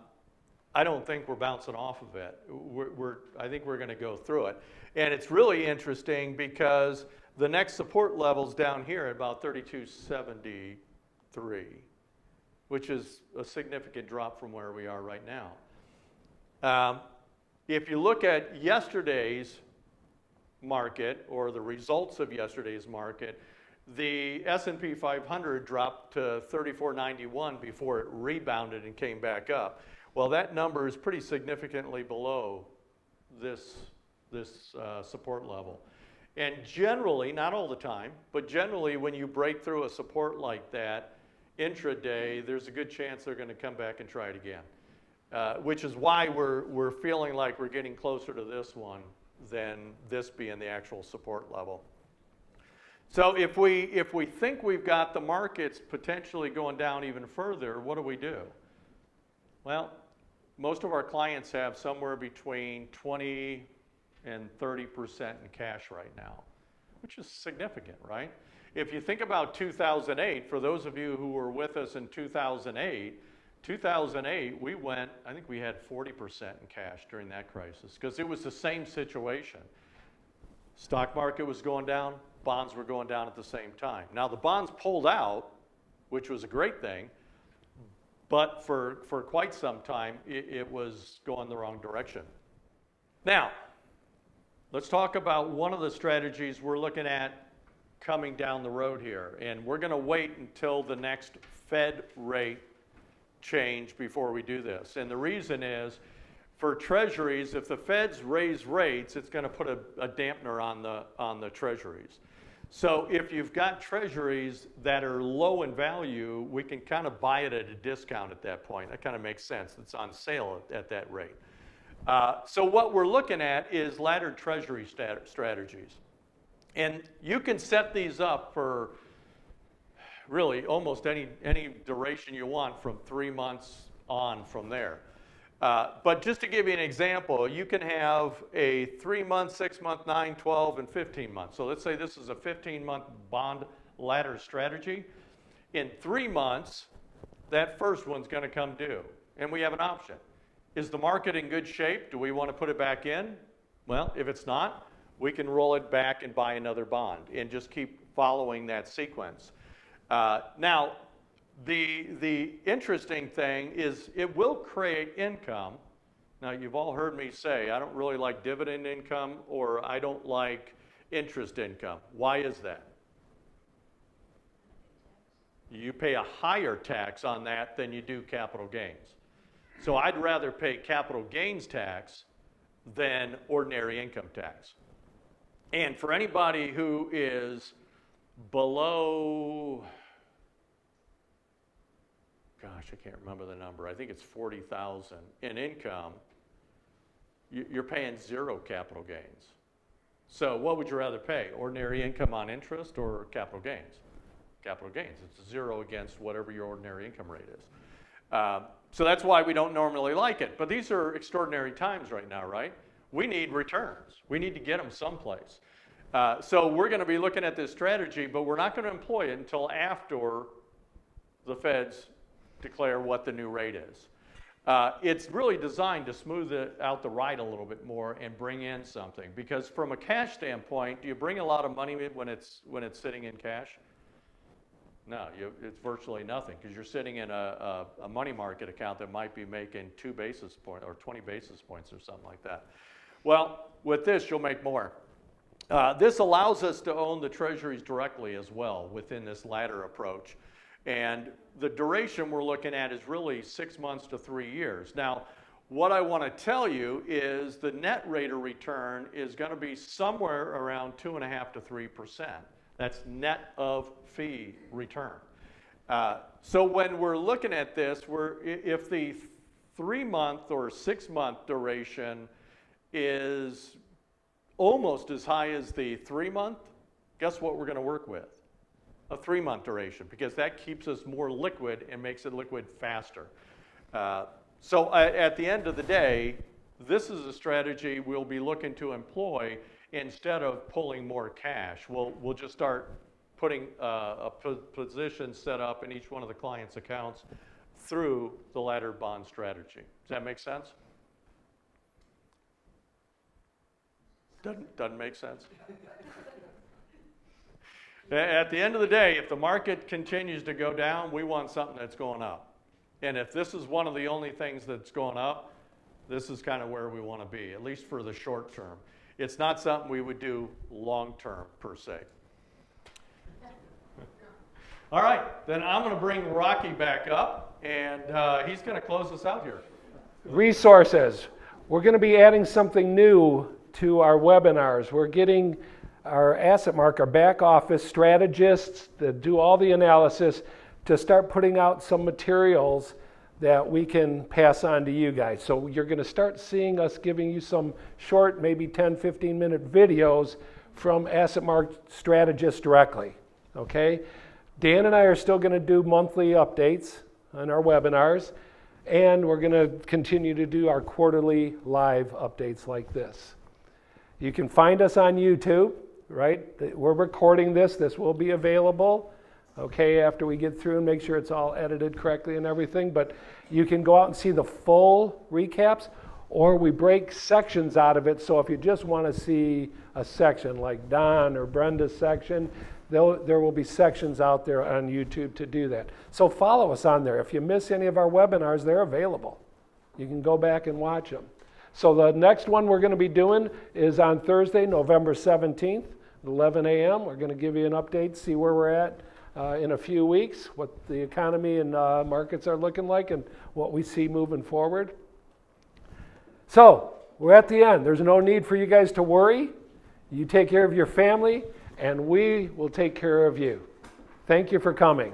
I don't think we're bouncing off of it. We're, we're I think we're going to go through it. And it's really interesting because the next support level's down here at about 3273, which is a significant drop from where we are right now. Um, if you look at yesterday's market or the results of yesterday's market, the S&P 500 dropped to 3491 before it rebounded and came back up. Well, that number is pretty significantly below this, this uh, support level. And generally, not all the time, but generally when you break through a support like that, intraday, there's a good chance they're going to come back and try it again. Uh, which is why we're, we're feeling like we're getting closer to this one than this being the actual support level. So if we, if we think we've got the markets potentially going down even further, what do we do? Well, most of our clients have somewhere between 20 and 30% in cash right now, which is significant, right? If you think about 2008, for those of you who were with us in 2008, 2008, we went, I think we had 40% in cash during that crisis because it was the same situation. Stock market was going down, bonds were going down at the same time. Now, the bonds pulled out, which was a great thing, but for, for quite some time, it, it was going the wrong direction. Now, let's talk about one of the strategies we're looking at coming down the road here. And we're going to wait until the next Fed rate change before we do this. And the reason is for treasuries, if the feds raise rates, it's going to put a, a, dampener on the, on the treasuries. So if you've got treasuries that are low in value, we can kind of buy it at a discount at that point. That kind of makes sense. It's on sale at, at that rate. Uh, so what we're looking at is laddered treasury stat- strategies. And you can set these up for really almost any, any duration you want from three months on from there. Uh, but just to give you an example, you can have a three month, six month, nine, 12, and 15 months. So let's say this is a 15 month bond ladder strategy. In three months, that first one's going to come due. And we have an option. Is the market in good shape? Do we want to put it back in? Well, if it's not, we can roll it back and buy another bond and just keep following that sequence. Uh, now, the, the interesting thing is it will create income. Now, you've all heard me say I don't really like dividend income or I don't like interest income. Why is that? You pay a higher tax on that than you do capital gains. So I'd rather pay capital gains tax than ordinary income tax. And for anybody who is below gosh, I can't remember the number. I think it's 40,000 in income. You're paying zero capital gains. So what would you rather pay? Ordinary income on interest or capital gains? Capital gains. It's zero against whatever your ordinary income rate is. Uh, so that's why we don't normally like it. But these are extraordinary times right now, right? We need returns. We need to get them someplace. Uh, so we're going to be looking at this strategy, but we're not going to employ it until after the Fed's declare what the new rate is. Uh, it's really designed to smooth it out the ride a little bit more and bring in something. Because from a cash standpoint, do you bring a lot of money when it's when it's sitting in cash? No, you, it's virtually nothing because you're sitting in a, a, a, money market account that might be making two basis points or 20 basis points or something like that. Well, with this, you'll make more. Uh, this allows us to own the treasuries directly as well within this ladder approach. And the duration we're looking at is really six months to three years. Now, what I want to tell you is the net rate of return is going to be somewhere around two and a half to three percent. That's net of fee return. Uh, so when we're looking at this, we're, if the three month or six month duration is almost as high as the three month, guess what we're going to work with? A three month duration because that keeps us more liquid and makes it liquid faster. Uh, so uh, at the end of the day, this is a strategy we'll be looking to employ instead of pulling more cash. We'll, we'll just start putting uh, a position set up in each one of the client's accounts through the ladder bond strategy. Does that make sense? Doesn't, doesn't make sense? [LAUGHS] At the end of the day, if the market continues to go down, we want something that's going up. And if this is one of the only things that's going up, this is kind of where we want to be, at least for the short term. It's not something we would do long term, per se. [LAUGHS] All right, then I'm going to bring Rocky back up, and uh, he's going to close us out here. Resources. We're going to be adding something new to our webinars. We're getting our AssetMark, our back office strategists that do all the analysis to start putting out some materials that we can pass on to you guys. So you're going to start seeing us giving you some short, maybe 10, 15 minute videos from AssetMark strategists directly. Okay? Dan and I are still going to do monthly updates on our webinars, and we're going to continue to do our quarterly live updates like this. You can find us on YouTube, right? We're recording this, this will be available, okay, after we get through and make sure it's all edited correctly and everything. But you can go out and see the full recaps, or we break sections out of it. So if you just want to see a section like Don or Brenda's section, there will be sections out there on YouTube to do that. So follow us on there. If you miss any of our webinars, they're available. You can go back and watch them. So the next one we're going to be doing is on Thursday, November 17th, at 11 a.m. We're going to give you an update, see where we're at uh, in a few weeks, what the economy and uh, markets are looking like, and what we see moving forward. So we're at the end. There's no need for you guys to worry. You take care of your family, and we will take care of you. Thank you for coming.